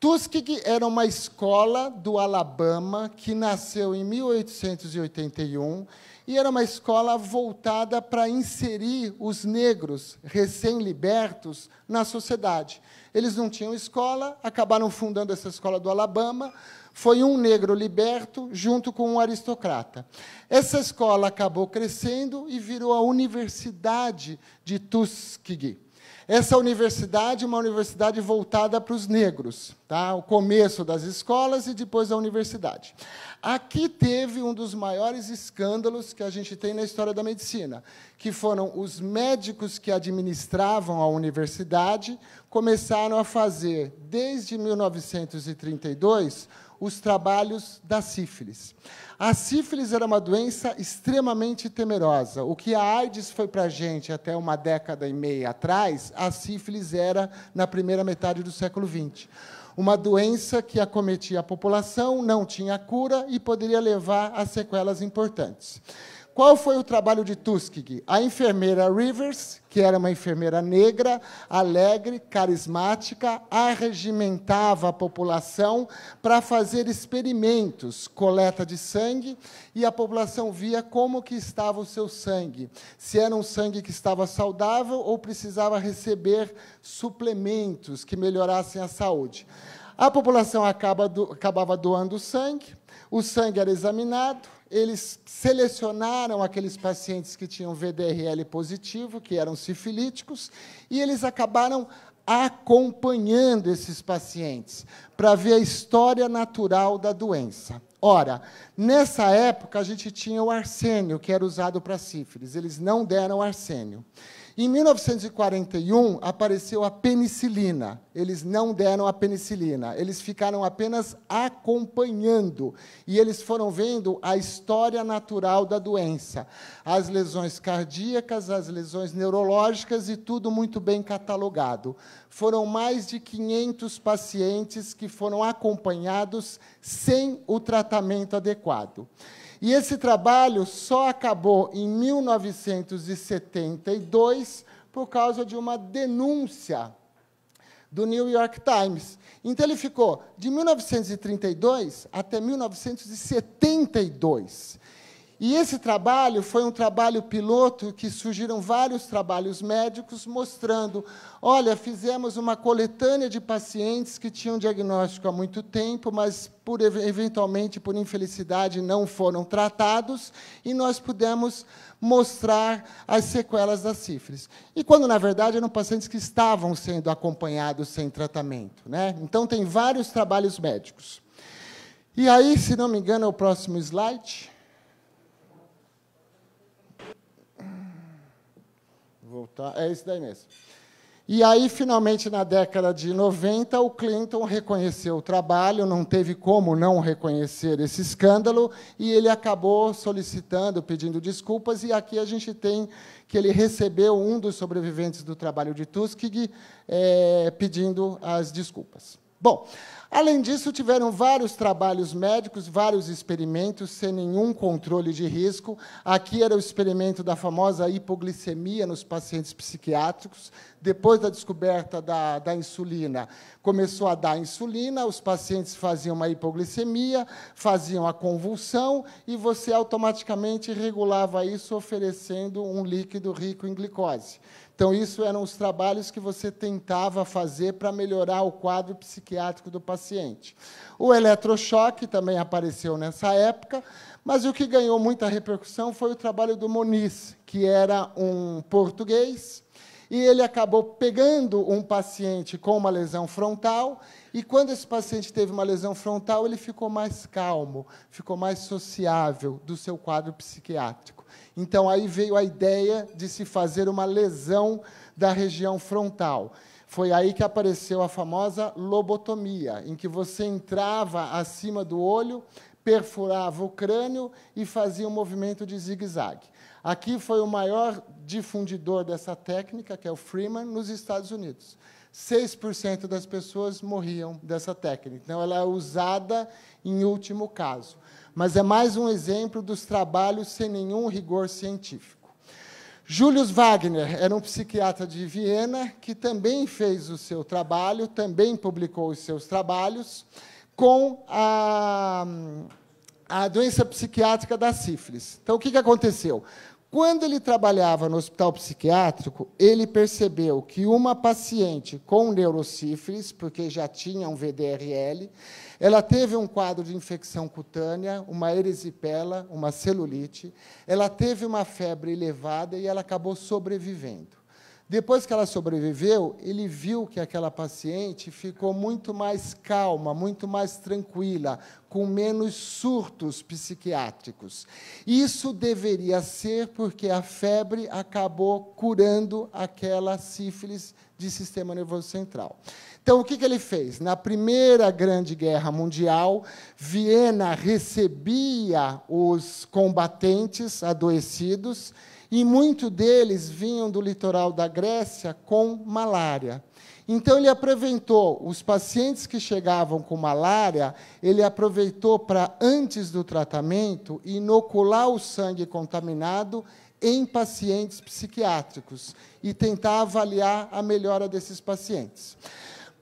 Tuskegee era uma escola do Alabama que nasceu em 1881 e era uma escola voltada para inserir os negros recém-libertos na sociedade. Eles não tinham escola, acabaram fundando essa escola do Alabama, foi um negro liberto junto com um aristocrata. Essa escola acabou crescendo e virou a Universidade de Tuskegee. Essa universidade é uma universidade voltada para os negros, tá? o começo das escolas e depois a universidade. Aqui teve um dos maiores escândalos que a gente tem na história da medicina, que foram os médicos que administravam a universidade começaram a fazer, desde 1932, os trabalhos da sífilis. A sífilis era uma doença extremamente temerosa. O que a AIDS foi para a gente até uma década e meia atrás, a sífilis era na primeira metade do século XX. Uma doença que acometia a população, não tinha cura e poderia levar a sequelas importantes. Qual foi o trabalho de Tuskegee? A enfermeira Rivers, que era uma enfermeira negra, alegre, carismática, arregimentava a população para fazer experimentos, coleta de sangue, e a população via como que estava o seu sangue, se era um sangue que estava saudável ou precisava receber suplementos que melhorassem a saúde. A população acaba do, acabava doando sangue, o sangue era examinado, eles selecionaram aqueles pacientes que tinham VDRL positivo, que eram sifilíticos, e eles acabaram acompanhando esses pacientes para ver a história natural da doença. Ora, nessa época a gente tinha o arsênio, que era usado para sífilis, eles não deram arsênio. Em 1941, apareceu a penicilina. Eles não deram a penicilina, eles ficaram apenas acompanhando. E eles foram vendo a história natural da doença. As lesões cardíacas, as lesões neurológicas e tudo muito bem catalogado. Foram mais de 500 pacientes que foram acompanhados sem o tratamento adequado. E esse trabalho só acabou em 1972, por causa de uma denúncia do New York Times. Então, ele ficou de 1932 até 1972. E esse trabalho foi um trabalho piloto que surgiram vários trabalhos médicos mostrando, olha, fizemos uma coletânea de pacientes que tinham diagnóstico há muito tempo, mas por eventualmente por infelicidade não foram tratados, e nós pudemos mostrar as sequelas da sífilis. E quando na verdade eram pacientes que estavam sendo acompanhados sem tratamento, né? Então tem vários trabalhos médicos. E aí, se não me engano, é o próximo slide. Voltar. É isso daí mesmo. E aí, finalmente, na década de 90, o Clinton reconheceu o trabalho, não teve como não reconhecer esse escândalo, e ele acabou solicitando, pedindo desculpas, e aqui a gente tem que ele recebeu um dos sobreviventes do trabalho de Tuskegee é, pedindo as desculpas. Bom, Além disso, tiveram vários trabalhos médicos, vários experimentos, sem nenhum controle de risco. Aqui era o experimento da famosa hipoglicemia nos pacientes psiquiátricos. Depois da descoberta da, da insulina, começou a dar insulina, os pacientes faziam uma hipoglicemia, faziam a convulsão, e você automaticamente regulava isso oferecendo um líquido rico em glicose. Então, isso eram os trabalhos que você tentava fazer para melhorar o quadro psiquiátrico do paciente. O eletrochoque também apareceu nessa época, mas o que ganhou muita repercussão foi o trabalho do Moniz, que era um português, e ele acabou pegando um paciente com uma lesão frontal, e quando esse paciente teve uma lesão frontal, ele ficou mais calmo, ficou mais sociável do seu quadro psiquiátrico. Então, aí veio a ideia de se fazer uma lesão da região frontal. Foi aí que apareceu a famosa lobotomia, em que você entrava acima do olho, perfurava o crânio e fazia um movimento de zigue-zague. Aqui foi o maior difundidor dessa técnica, que é o Freeman, nos Estados Unidos. 6% das pessoas morriam dessa técnica. Então, ela é usada em último caso mas é mais um exemplo dos trabalhos sem nenhum rigor científico. Julius Wagner era um psiquiatra de Viena que também fez o seu trabalho, também publicou os seus trabalhos com a, a doença psiquiátrica da sífilis. Então, o que, que aconteceu? Quando ele trabalhava no hospital psiquiátrico, ele percebeu que uma paciente com neurosífilis, porque já tinha um VDRL, ela teve um quadro de infecção cutânea, uma erisipela, uma celulite, ela teve uma febre elevada e ela acabou sobrevivendo. Depois que ela sobreviveu, ele viu que aquela paciente ficou muito mais calma, muito mais tranquila, com menos surtos psiquiátricos. Isso deveria ser porque a febre acabou curando aquela sífilis de sistema nervoso central. Então, o que, que ele fez? Na Primeira Grande Guerra Mundial, Viena recebia os combatentes adoecidos e muitos deles vinham do litoral da Grécia com malária. Então, ele aproveitou os pacientes que chegavam com malária, ele aproveitou para, antes do tratamento, inocular o sangue contaminado em pacientes psiquiátricos e tentar avaliar a melhora desses pacientes.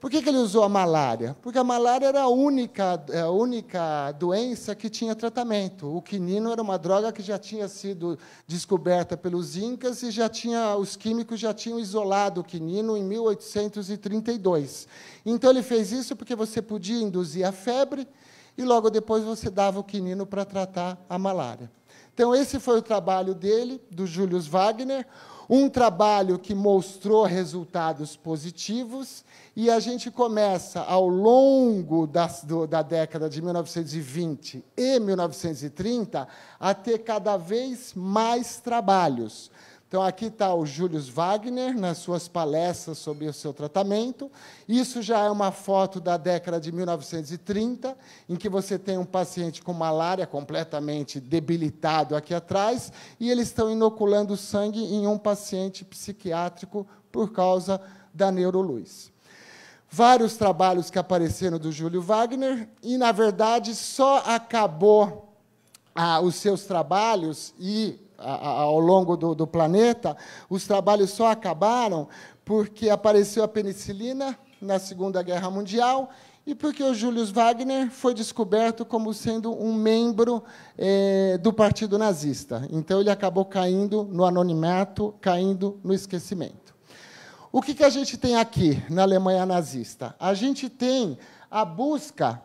Por que, que ele usou a malária? Porque a malária era a única, é, a única doença que tinha tratamento. O quinino era uma droga que já tinha sido descoberta pelos incas e já tinha, os químicos já tinham isolado o quinino em 1832. Então ele fez isso porque você podia induzir a febre e logo depois você dava o quinino para tratar a malária. Então esse foi o trabalho dele, do Julius Wagner, um trabalho que mostrou resultados positivos e a gente começa, ao longo das, do, da década de 1920 e 1930, a ter cada vez mais trabalhos. Então, aqui está o Julius Wagner, nas suas palestras sobre o seu tratamento. Isso já é uma foto da década de 1930, em que você tem um paciente com malária completamente debilitado aqui atrás, e eles estão inoculando sangue em um paciente psiquiátrico por causa da neuroluz vários trabalhos que apareceram do Júlio Wagner, e, na verdade, só acabou ah, os seus trabalhos e ao longo do, do planeta, os trabalhos só acabaram porque apareceu a penicilina na Segunda Guerra Mundial e porque o Julius Wagner foi descoberto como sendo um membro eh, do Partido Nazista. Então, ele acabou caindo no anonimato, caindo no esquecimento. O que, que a gente tem aqui na Alemanha nazista? A gente tem a busca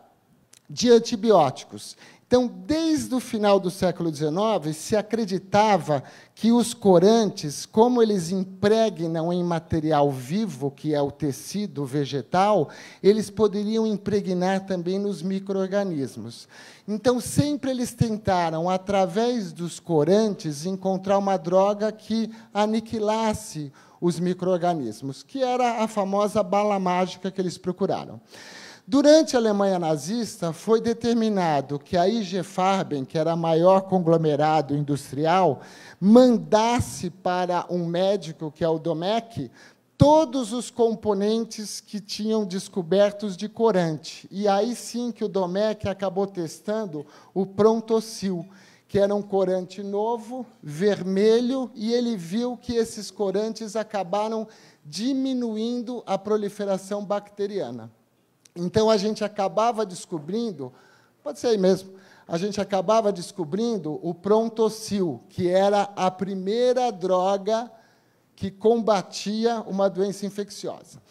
de antibióticos. Então, desde o final do século XIX, se acreditava que os corantes, como eles impregnam em material vivo, que é o tecido vegetal, eles poderiam impregnar também nos micro-organismos. Então, sempre eles tentaram, através dos corantes, encontrar uma droga que aniquilasse os micro-organismos, que era a famosa bala mágica que eles procuraram. Durante a Alemanha nazista, foi determinado que a IG Farben, que era o maior conglomerado industrial, mandasse para um médico, que é o Domecq, todos os componentes que tinham descobertos de corante. E aí sim que o Domecq acabou testando o Prontocil, que era um corante novo, vermelho, e ele viu que esses corantes acabaram diminuindo a proliferação bacteriana. Então a gente acabava descobrindo, pode ser aí mesmo, a gente acabava descobrindo o Prontocil, que era a primeira droga que combatia uma doença infecciosa.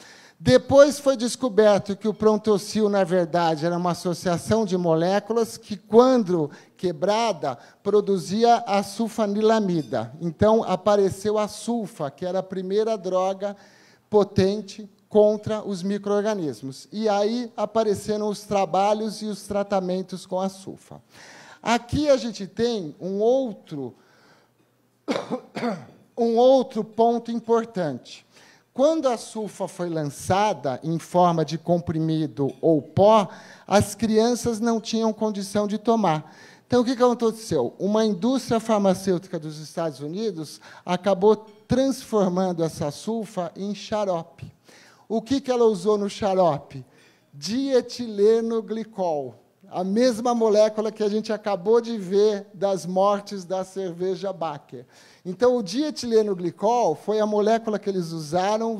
Depois foi descoberto que o Prontocil, na verdade, era uma associação de moléculas que, quando quebrada, produzia a sulfanilamida. Então, apareceu a sulfa, que era a primeira droga potente contra os micro-organismos. E aí apareceram os trabalhos e os tratamentos com a sulfa. Aqui a gente tem um outro, (coughs) um outro ponto importante. Quando a sulfa foi lançada em forma de comprimido ou pó, as crianças não tinham condição de tomar. Então, o que aconteceu? Uma indústria farmacêutica dos Estados Unidos acabou transformando essa sulfa em xarope. O que, que ela usou no xarope? Dietileno glicol, a mesma molécula que a gente acabou de ver das mortes da cerveja Baker. Então, o dietileno glicol foi a molécula que eles usaram,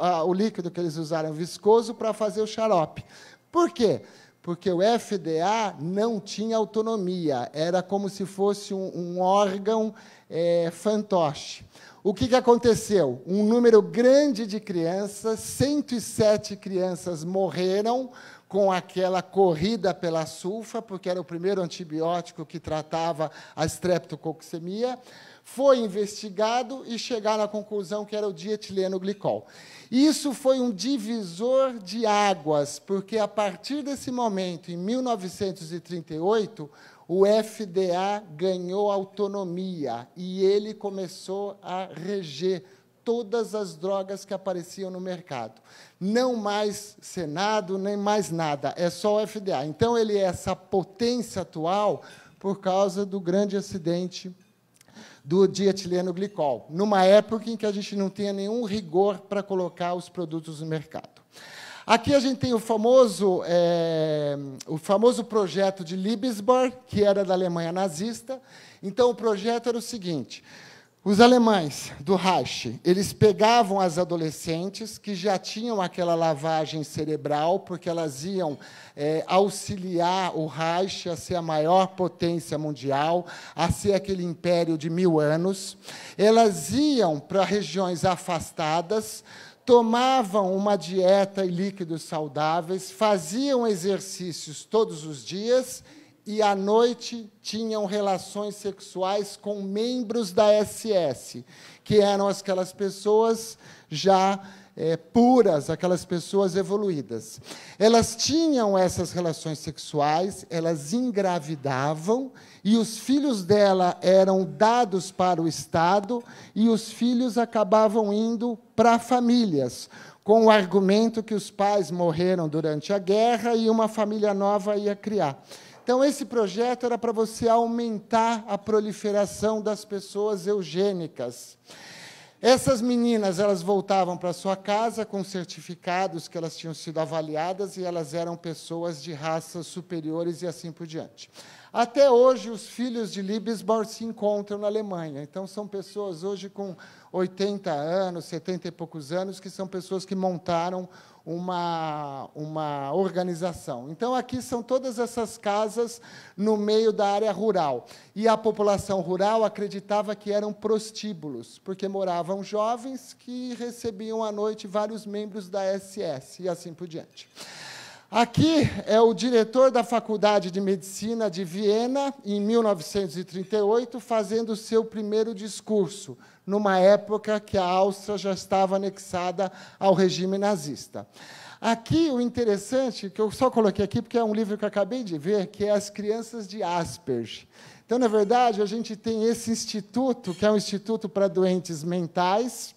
ah, o líquido que eles usaram viscoso para fazer o xarope. Por quê? Porque o FDA não tinha autonomia, era como se fosse um, um órgão é, fantoche. O que, que aconteceu? Um número grande de crianças, 107 crianças morreram com aquela corrida pela sulfa, porque era o primeiro antibiótico que tratava a streptococcemia. Foi investigado e chegaram à conclusão que era o dietileno glicol. Isso foi um divisor de águas, porque a partir desse momento, em 1938, o FDA ganhou autonomia e ele começou a reger todas as drogas que apareciam no mercado. Não mais Senado, nem mais nada, é só o FDA. Então, ele é essa potência atual por causa do grande acidente do dietileno glicol, numa época em que a gente não tinha nenhum rigor para colocar os produtos no mercado. Aqui a gente tem o famoso, é, o famoso projeto de Liebesbar, que era da Alemanha nazista. Então, o projeto era o seguinte: os alemães do Reich, eles pegavam as adolescentes que já tinham aquela lavagem cerebral, porque elas iam é, auxiliar o Reich a ser a maior potência mundial, a ser aquele império de mil anos. Elas iam para regiões afastadas, tomavam uma dieta e líquidos saudáveis, faziam exercícios todos os dias e à noite tinham relações sexuais com membros da SS, que eram aquelas pessoas já é, puras, aquelas pessoas evoluídas. Elas tinham essas relações sexuais, elas engravidavam, e os filhos dela eram dados para o Estado, e os filhos acabavam indo para famílias, com o argumento que os pais morreram durante a guerra e uma família nova ia criar. Então, esse projeto era para você aumentar a proliferação das pessoas eugênicas. Essas meninas, elas voltavam para sua casa com certificados que elas tinham sido avaliadas e elas eram pessoas de raças superiores e assim por diante. Até hoje, os filhos de Liebesborn se encontram na Alemanha. Então, são pessoas hoje com 80 anos, 70 e poucos anos, que são pessoas que montaram uma, uma organização. Então, aqui são todas essas casas no meio da área rural. E a população rural acreditava que eram prostíbulos, porque moravam jovens que recebiam à noite vários membros da SS e assim por diante. Aqui é o diretor da Faculdade de Medicina de Viena, em 1938, fazendo o seu primeiro discurso, numa época que a Áustria já estava anexada ao regime nazista. Aqui o interessante, que eu só coloquei aqui porque é um livro que eu acabei de ver, que é As Crianças de Asperger. Então, na verdade, a gente tem esse instituto, que é um instituto para doentes mentais,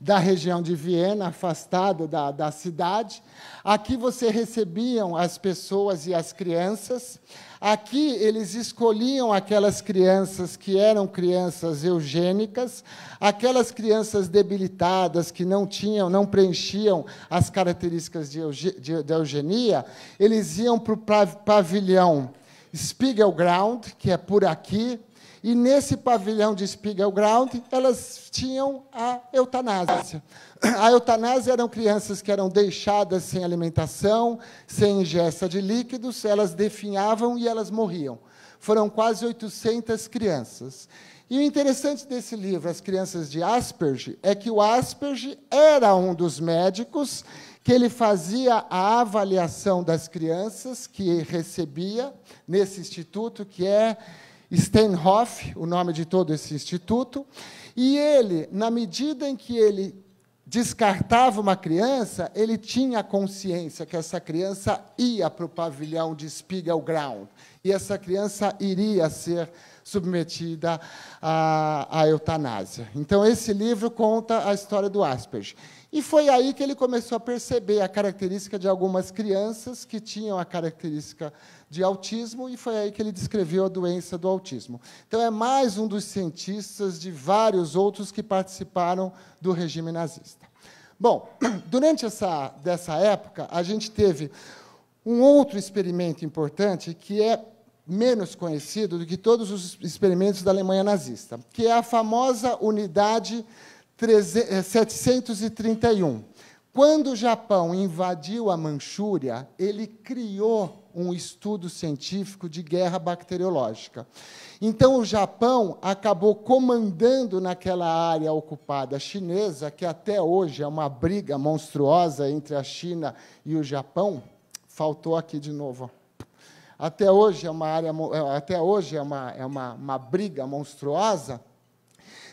da região de Viena, afastado da, da cidade. Aqui você recebiam as pessoas e as crianças. Aqui eles escolhiam aquelas crianças que eram crianças eugênicas, aquelas crianças debilitadas que não tinham, não preenchiam as características de, de, de eugenia, eles iam para o pavilhão Spiegelground, que é por aqui, e nesse pavilhão de Spiegelground, elas tinham a eutanásia. A eutanásia eram crianças que eram deixadas sem alimentação, sem ingesta de líquidos, elas definhavam e elas morriam. Foram quase 800 crianças. E o interessante desse livro, As Crianças de Asperger, é que o Asperger era um dos médicos que ele fazia a avaliação das crianças que recebia nesse instituto, que é Steinhoff, o nome de todo esse instituto, e ele, na medida em que ele descartava uma criança, ele tinha consciência que essa criança ia para o pavilhão de Spiegelground, e essa criança iria ser submetida à, à eutanásia. Então, esse livro conta a história do Asperger. E foi aí que ele começou a perceber a característica de algumas crianças que tinham a característica de autismo, e foi aí que ele descreveu a doença do autismo. Então, é mais um dos cientistas de vários outros que participaram do regime nazista. Bom, (clears throat) durante essa dessa época, a gente teve um outro experimento importante que é menos conhecido do que todos os experimentos da Alemanha nazista, que é a famosa unidade 731. Eh, Quando o Japão invadiu a Manchúria, ele criou um estudo científico de guerra bacteriológica. Então, o Japão acabou comandando naquela área ocupada chinesa, que até hoje é uma briga monstruosa entre a China e o Japão. Faltou aqui de novo. Até hoje é uma área, até hoje é uma, é uma, uma briga monstruosa.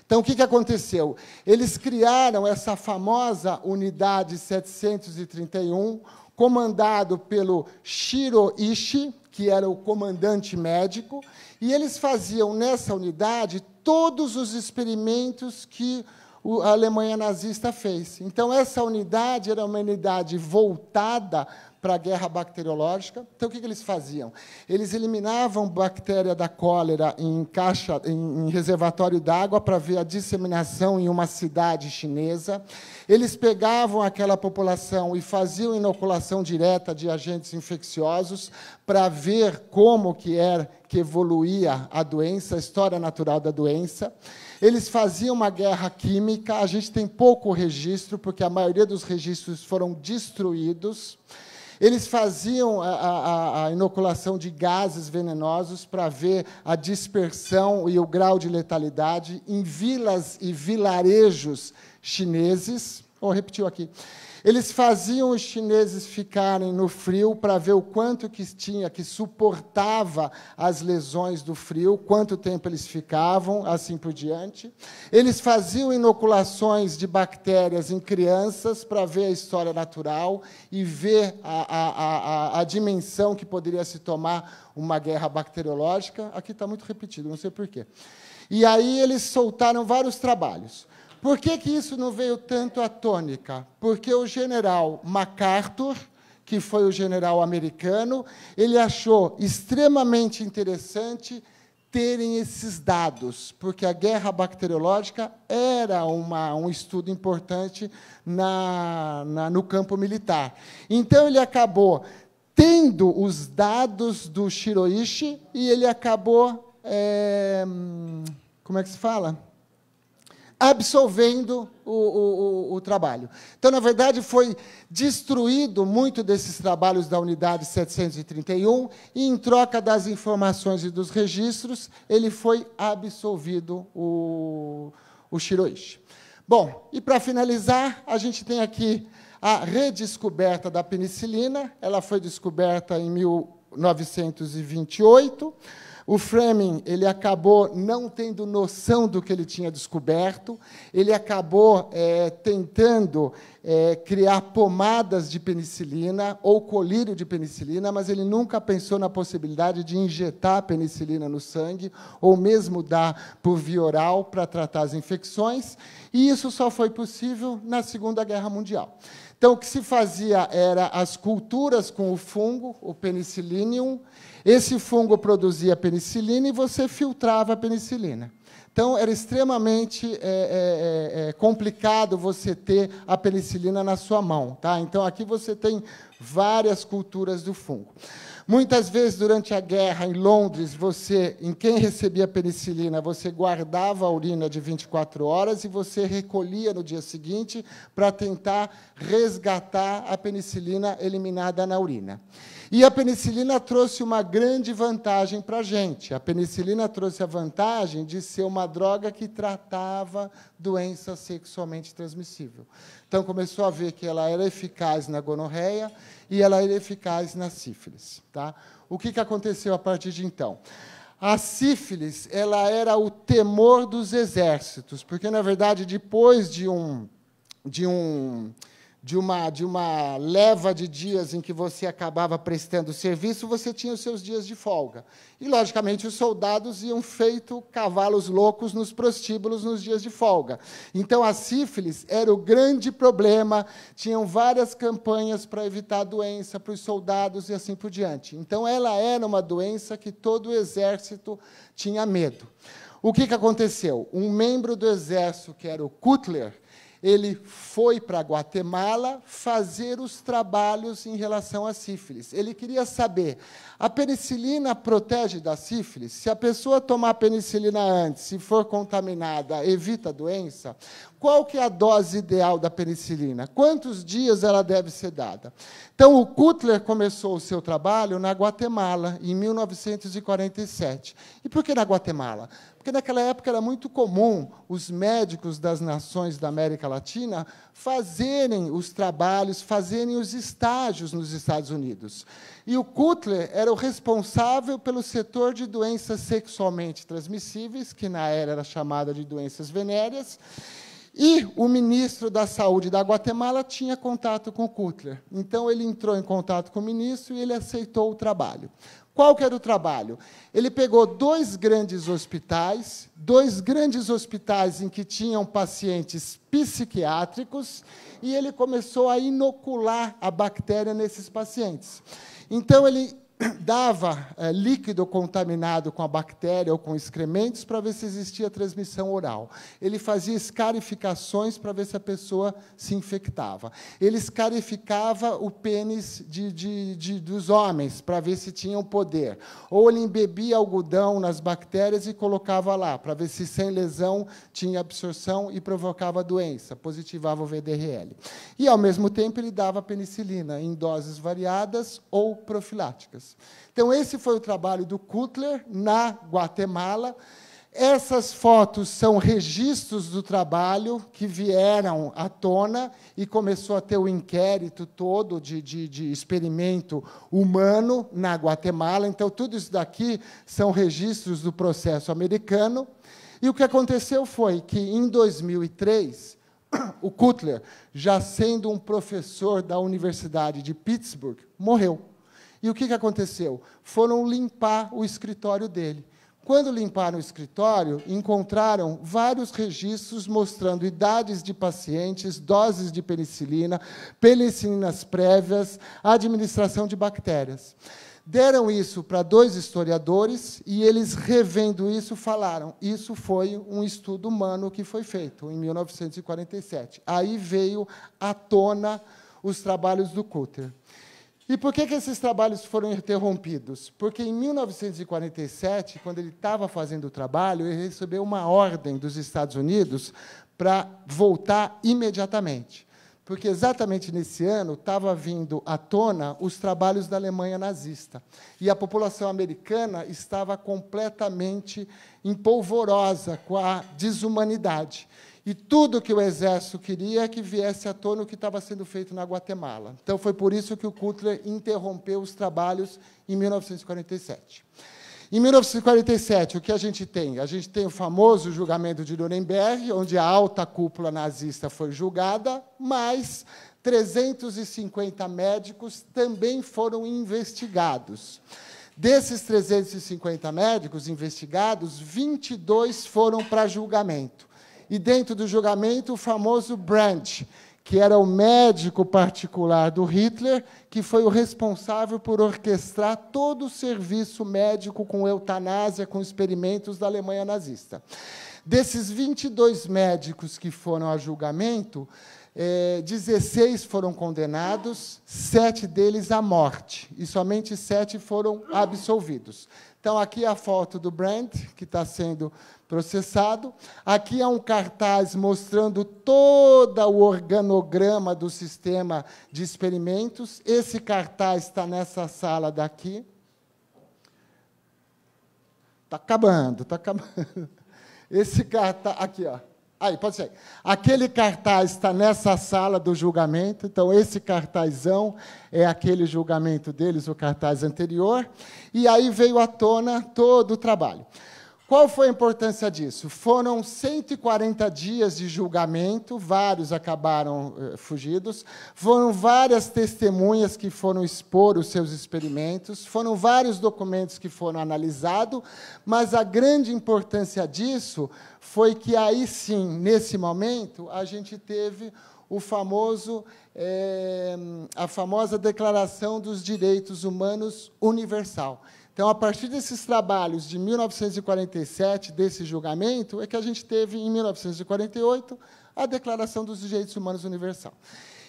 Então, o que, que aconteceu? Eles criaram essa famosa unidade 731, comandado pelo Shiro Ishii, que era o comandante médico, e eles faziam nessa unidade todos os experimentos que a Alemanha nazista fez. Então, essa unidade era uma unidade voltada para a guerra bacteriológica. Então, o que, eles faziam? Eles eliminavam bactéria da cólera em caixa, em, em reservatório d'água para ver a disseminação em uma cidade chinesa. Eles pegavam aquela população e faziam inoculação direta de agentes infecciosos para ver como que era que evoluía a doença, a história natural da doença. Eles faziam uma guerra química, a gente tem pouco registro, porque a maioria dos registros foram destruídos. Eles faziam a, a, a inoculação de gases venenosos para ver a dispersão e o grau de letalidade em vilas e vilarejos chineses. Oh, repetiu aqui. Eles faziam os chineses ficarem no frio para ver o quanto que tinha, que suportava as lesões do frio, quanto tempo eles ficavam, assim por diante. Eles faziam inoculações de bactérias em crianças para ver a história natural e ver a, a, a, a dimensão que poderia se tomar uma guerra bacteriológica. Aqui está muito repetido, não sei porquê. E aí eles soltaram vários trabalhos. Por que, que isso não veio tanto à tônica? Porque o general MacArthur, que foi o general americano, ele achou extremamente interessante terem esses dados, porque a guerra bacteriológica era uma, um estudo importante na, na, no campo militar. Então, ele acabou tendo os dados do Shiroishi e ele acabou. É, como é que se fala? Absolvendo o, o, o, trabalho. Então, na verdade, foi destruído muito desses trabalhos da unidade 731, e, em troca das informações e dos registros, ele foi absolvido, o, o Shiroishi. Bom, e para finalizar, a gente tem aqui a redescoberta da penicilina. Ela foi descoberta em 1928. O Fleming ele acabou não tendo noção do que ele tinha descoberto, ele acabou é, tentando é, criar pomadas de penicilina ou colírio de penicilina, mas ele nunca pensou na possibilidade de injetar penicilina no sangue ou mesmo dar por via oral para tratar as infecções, e isso só foi possível na Segunda Guerra Mundial. Então, o que se fazia era as culturas com o fungo, o penicillium. Esse fungo produzia penicilina e você filtrava a penicilina. Então, era extremamente é, é, é, é, complicado você ter a penicilina na sua mão. Tá? Então, aqui você tem várias culturas do fungo. Muitas vezes, durante a guerra em Londres, você, em quem recebia penicilina, você guardava a urina de 24 horas e você recolhia no dia seguinte para tentar resgatar a penicilina eliminada na urina. E a penicilina trouxe uma grande vantagem para a gente. A penicilina trouxe a vantagem de ser uma droga que tratava doença sexualmente transmissível. Então, começou a ver que ela era eficaz na gonorreia e ela era eficaz na sífilis. Tá? O que, que aconteceu a partir de então? A sífilis ela era o temor dos exércitos, porque, na verdade, depois de um, de um de uma, de uma leva de dias em que você acabava prestando serviço, você tinha os seus dias de folga. E, logicamente, os soldados iam feito cavalos loucos nos prostíbulos nos dias de folga. Então, a sífilis era o grande problema, tinham várias campanhas para evitar a doença para os soldados e assim por diante. Então, ela era uma doença que todo o exército tinha medo. O que, que aconteceu? Um membro do exército, que era o Cutler, ele foi para Guatemala fazer os trabalhos em relação à sífilis. Ele queria saber: a penicilina protege da sífilis? Se a pessoa tomar penicilina antes, se for contaminada, evita a doença? Qual que é a dose ideal da penicilina? Quantos dias ela deve ser dada? Então, o Cutler começou o seu trabalho na Guatemala, em 1947. E por que na Guatemala? Porque naquela época era muito comum os médicos das nações da América Latina fazerem os trabalhos, fazerem os estágios nos Estados Unidos. E o Cutler era o responsável pelo setor de doenças sexualmente transmissíveis, que na era era chamada de doenças venéreas, e o ministro da Saúde da Guatemala tinha contato com o Cutler. Então, ele entrou em contato com o ministro e ele aceitou o trabalho. Qual que era o trabalho? Ele pegou dois grandes hospitais, dois grandes hospitais em que tinham pacientes psiquiátricos, e ele começou a inocular a bactéria nesses pacientes. Então, ele (coughs) dava é, líquido contaminado com a bactéria ou com excrementos para ver se existia transmissão oral. Ele fazia escarificações para ver se a pessoa se infectava. Ele escarificava o pênis de, de, de, dos homens para ver se tinham poder. Ou ele embebia algodão nas bactérias e colocava lá para ver se sem lesão tinha absorção e provocava doença, positivava o VDRL. E, ao mesmo tempo, ele dava penicilina em doses variadas ou profiláticas. Então, esse foi o trabalho do Cutler na Guatemala. Essas fotos são registros do trabalho que vieram à tona e começou a ter o inquérito todo de, de, de, experimento humano na Guatemala. Então, tudo isso daqui são registros do processo americano. E o que aconteceu foi que, em 2003, (coughs) o Cutler, já sendo um professor da Universidade de Pittsburgh, morreu. E o que, que aconteceu? Foram limpar o escritório dele. Quando limparam o escritório, encontraram vários registros mostrando idades de pacientes, doses de penicilina, penicilinas prévias, administração de bactérias. Deram isso para dois historiadores e eles, revendo isso, falaram: isso foi um estudo humano que foi feito em 1947. Aí veio à tona os trabalhos do Coulter. E por que, que esses trabalhos foram interrompidos? Porque em 1947, quando ele estava fazendo o trabalho, ele recebeu uma ordem dos Estados Unidos para voltar imediatamente porque exatamente nesse ano estava vindo à tona os trabalhos da Alemanha nazista. E a população americana estava completamente empolvorosa com a desumanidade. E tudo que o exército queria é que viesse à tona o que estava sendo feito na Guatemala. Então, foi por isso que o Cutler interrompeu os trabalhos em 1947. Em 1947, o que a gente tem? A gente tem o famoso julgamento de Nuremberg, onde a alta cúpula nazista foi julgada, mas 350 médicos também foram investigados. Desses 350 médicos investigados, 22 foram para julgamento. E dentro do julgamento, o famoso Brandt, que era o médico particular do Hitler, que foi o responsável por orquestrar todo o serviço médico com eutanásia, com experimentos da Alemanha nazista. Desses 22 médicos que foram a julgamento, é, 16 foram condenados, sete deles à morte, e somente sete foram absolvidos. Então, aqui é a foto do Brand, que está sendo processado. Aqui é um cartaz mostrando todo o organograma do sistema de experimentos. Esse cartaz está nessa sala daqui. Está acabando, está acabando. (laughs) Esse cartaz, aqui, ó. Aí, pode ser. Aquele cartaz está nessa sala do julgamento, então esse cartazão é aquele julgamento deles, o cartaz anterior, e aí veio à tona todo o trabalho. Qual foi a importância disso? Foram 140 dias de julgamento, vários acabaram eh, fugidos, foram várias testemunhas que foram expor os seus experimentos, foram vários documentos que foram analisados, mas a grande importância disso foi que aí sim, nesse momento, a gente teve o famoso, é, a famosa Declaração dos Direitos Humanos Universal. Então, a partir desses trabalhos de 1947, desse julgamento, é que a gente teve, em 1948, a Declaração dos Direitos Humanos Universal.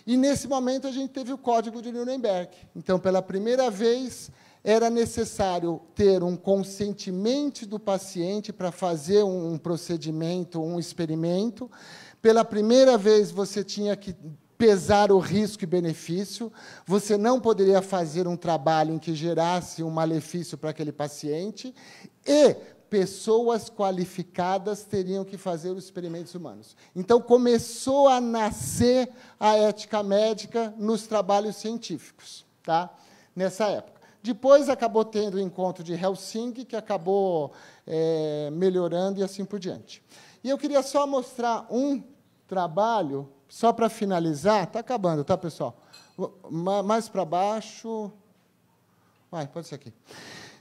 E, nesse momento, a gente teve o Código de Nuremberg. Então, pela primeira vez, era necessário ter um consentimento do paciente para fazer um procedimento, um experimento. Pela primeira vez, você tinha que pesar o risco e benefício, você não poderia fazer um trabalho em que gerasse um malefício para aquele paciente, e pessoas qualificadas teriam que fazer os experimentos humanos. Então, começou a nascer a ética médica nos trabalhos científicos, tá? nessa época. Depois acabou tendo o encontro de Helsinki, que acabou é, melhorando e assim por diante. E eu queria só mostrar um trabalho só para finalizar, está acabando, tá, pessoal? Mais para baixo. Vai, pode ser aqui.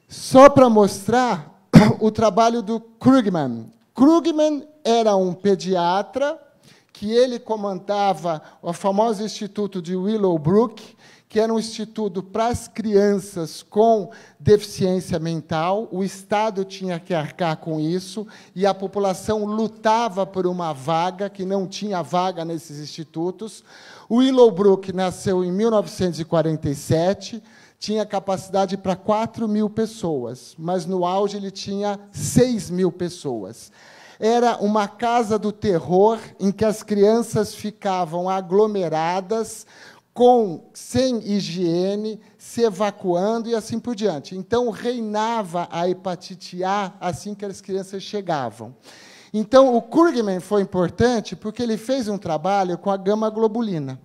Só para mostrar (coughs) o trabalho do Krugman. Krugman era um pediatra que ele comandava o famoso Instituto de Willowbrook, que era um instituto para as crianças com deficiência mental. O Estado tinha que arcar com isso e a população lutava por uma vaga, que não tinha vaga nesses institutos. O Willowbrook nasceu em 1947, tinha capacidade para 4 mil pessoas, mas no auge ele tinha 6 mil pessoas era uma casa do terror em que as crianças ficavam aglomeradas, com sem higiene, se evacuando e assim por diante. Então reinava a hepatite A assim que as crianças chegavam. Então o Kurgman foi importante porque ele fez um trabalho com a gama globulina.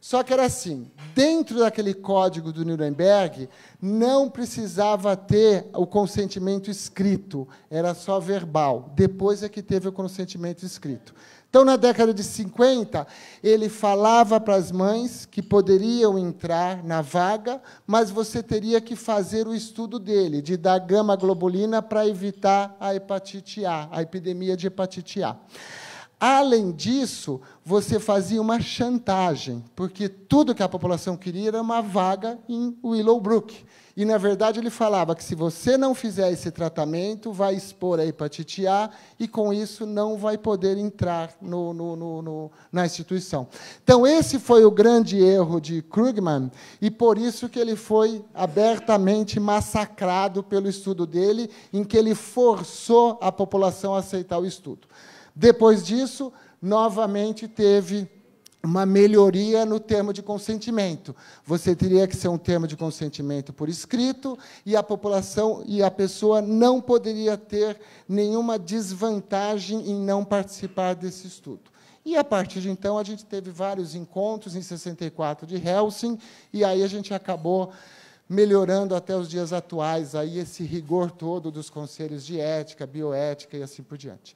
Só que era assim, dentro daquele código do Nuremberg, não precisava ter o consentimento escrito, era só verbal. Depois é que teve o consentimento escrito. Então, na década de 50, ele falava para as mães que poderiam entrar na vaga, mas você teria que fazer o estudo dele, de dar gama globulina para evitar a hepatite A, a epidemia de hepatite A. Além disso, você fazia uma chantagem, porque tudo que a população queria era uma vaga em Willowbrook. E, na verdade, ele falava que se você não fizer esse tratamento, vai expor a hepatite A e, com isso, não vai poder entrar no, no, no, na instituição. Então, esse foi o grande erro de Krugman, e por isso que ele foi abertamente massacrado pelo estudo dele, em que ele forçou a população a aceitar o estudo. Depois disso, novamente teve uma melhoria no termo de consentimento. Você teria que ser um termo de consentimento por escrito e a população e a pessoa não poderia ter nenhuma desvantagem em não participar desse estudo. E a partir de então a gente teve vários encontros em 64 de Helsing e aí a gente acabou melhorando até os dias atuais aí esse rigor todo dos conselhos de ética, bioética e assim por diante.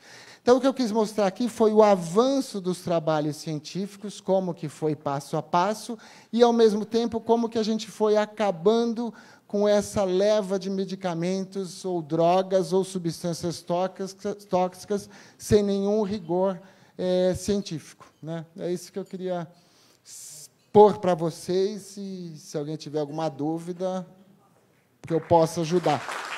Então, o que eu quis mostrar aqui foi o avanço dos trabalhos científicos, como que foi passo a passo, e, ao mesmo tempo, como que a gente foi acabando com essa leva de medicamentos ou drogas ou substâncias tóxicas, tóxicas sem nenhum rigor é, científico. Né? É isso que eu queria pôr para vocês, e se alguém tiver alguma dúvida, que eu possa ajudar.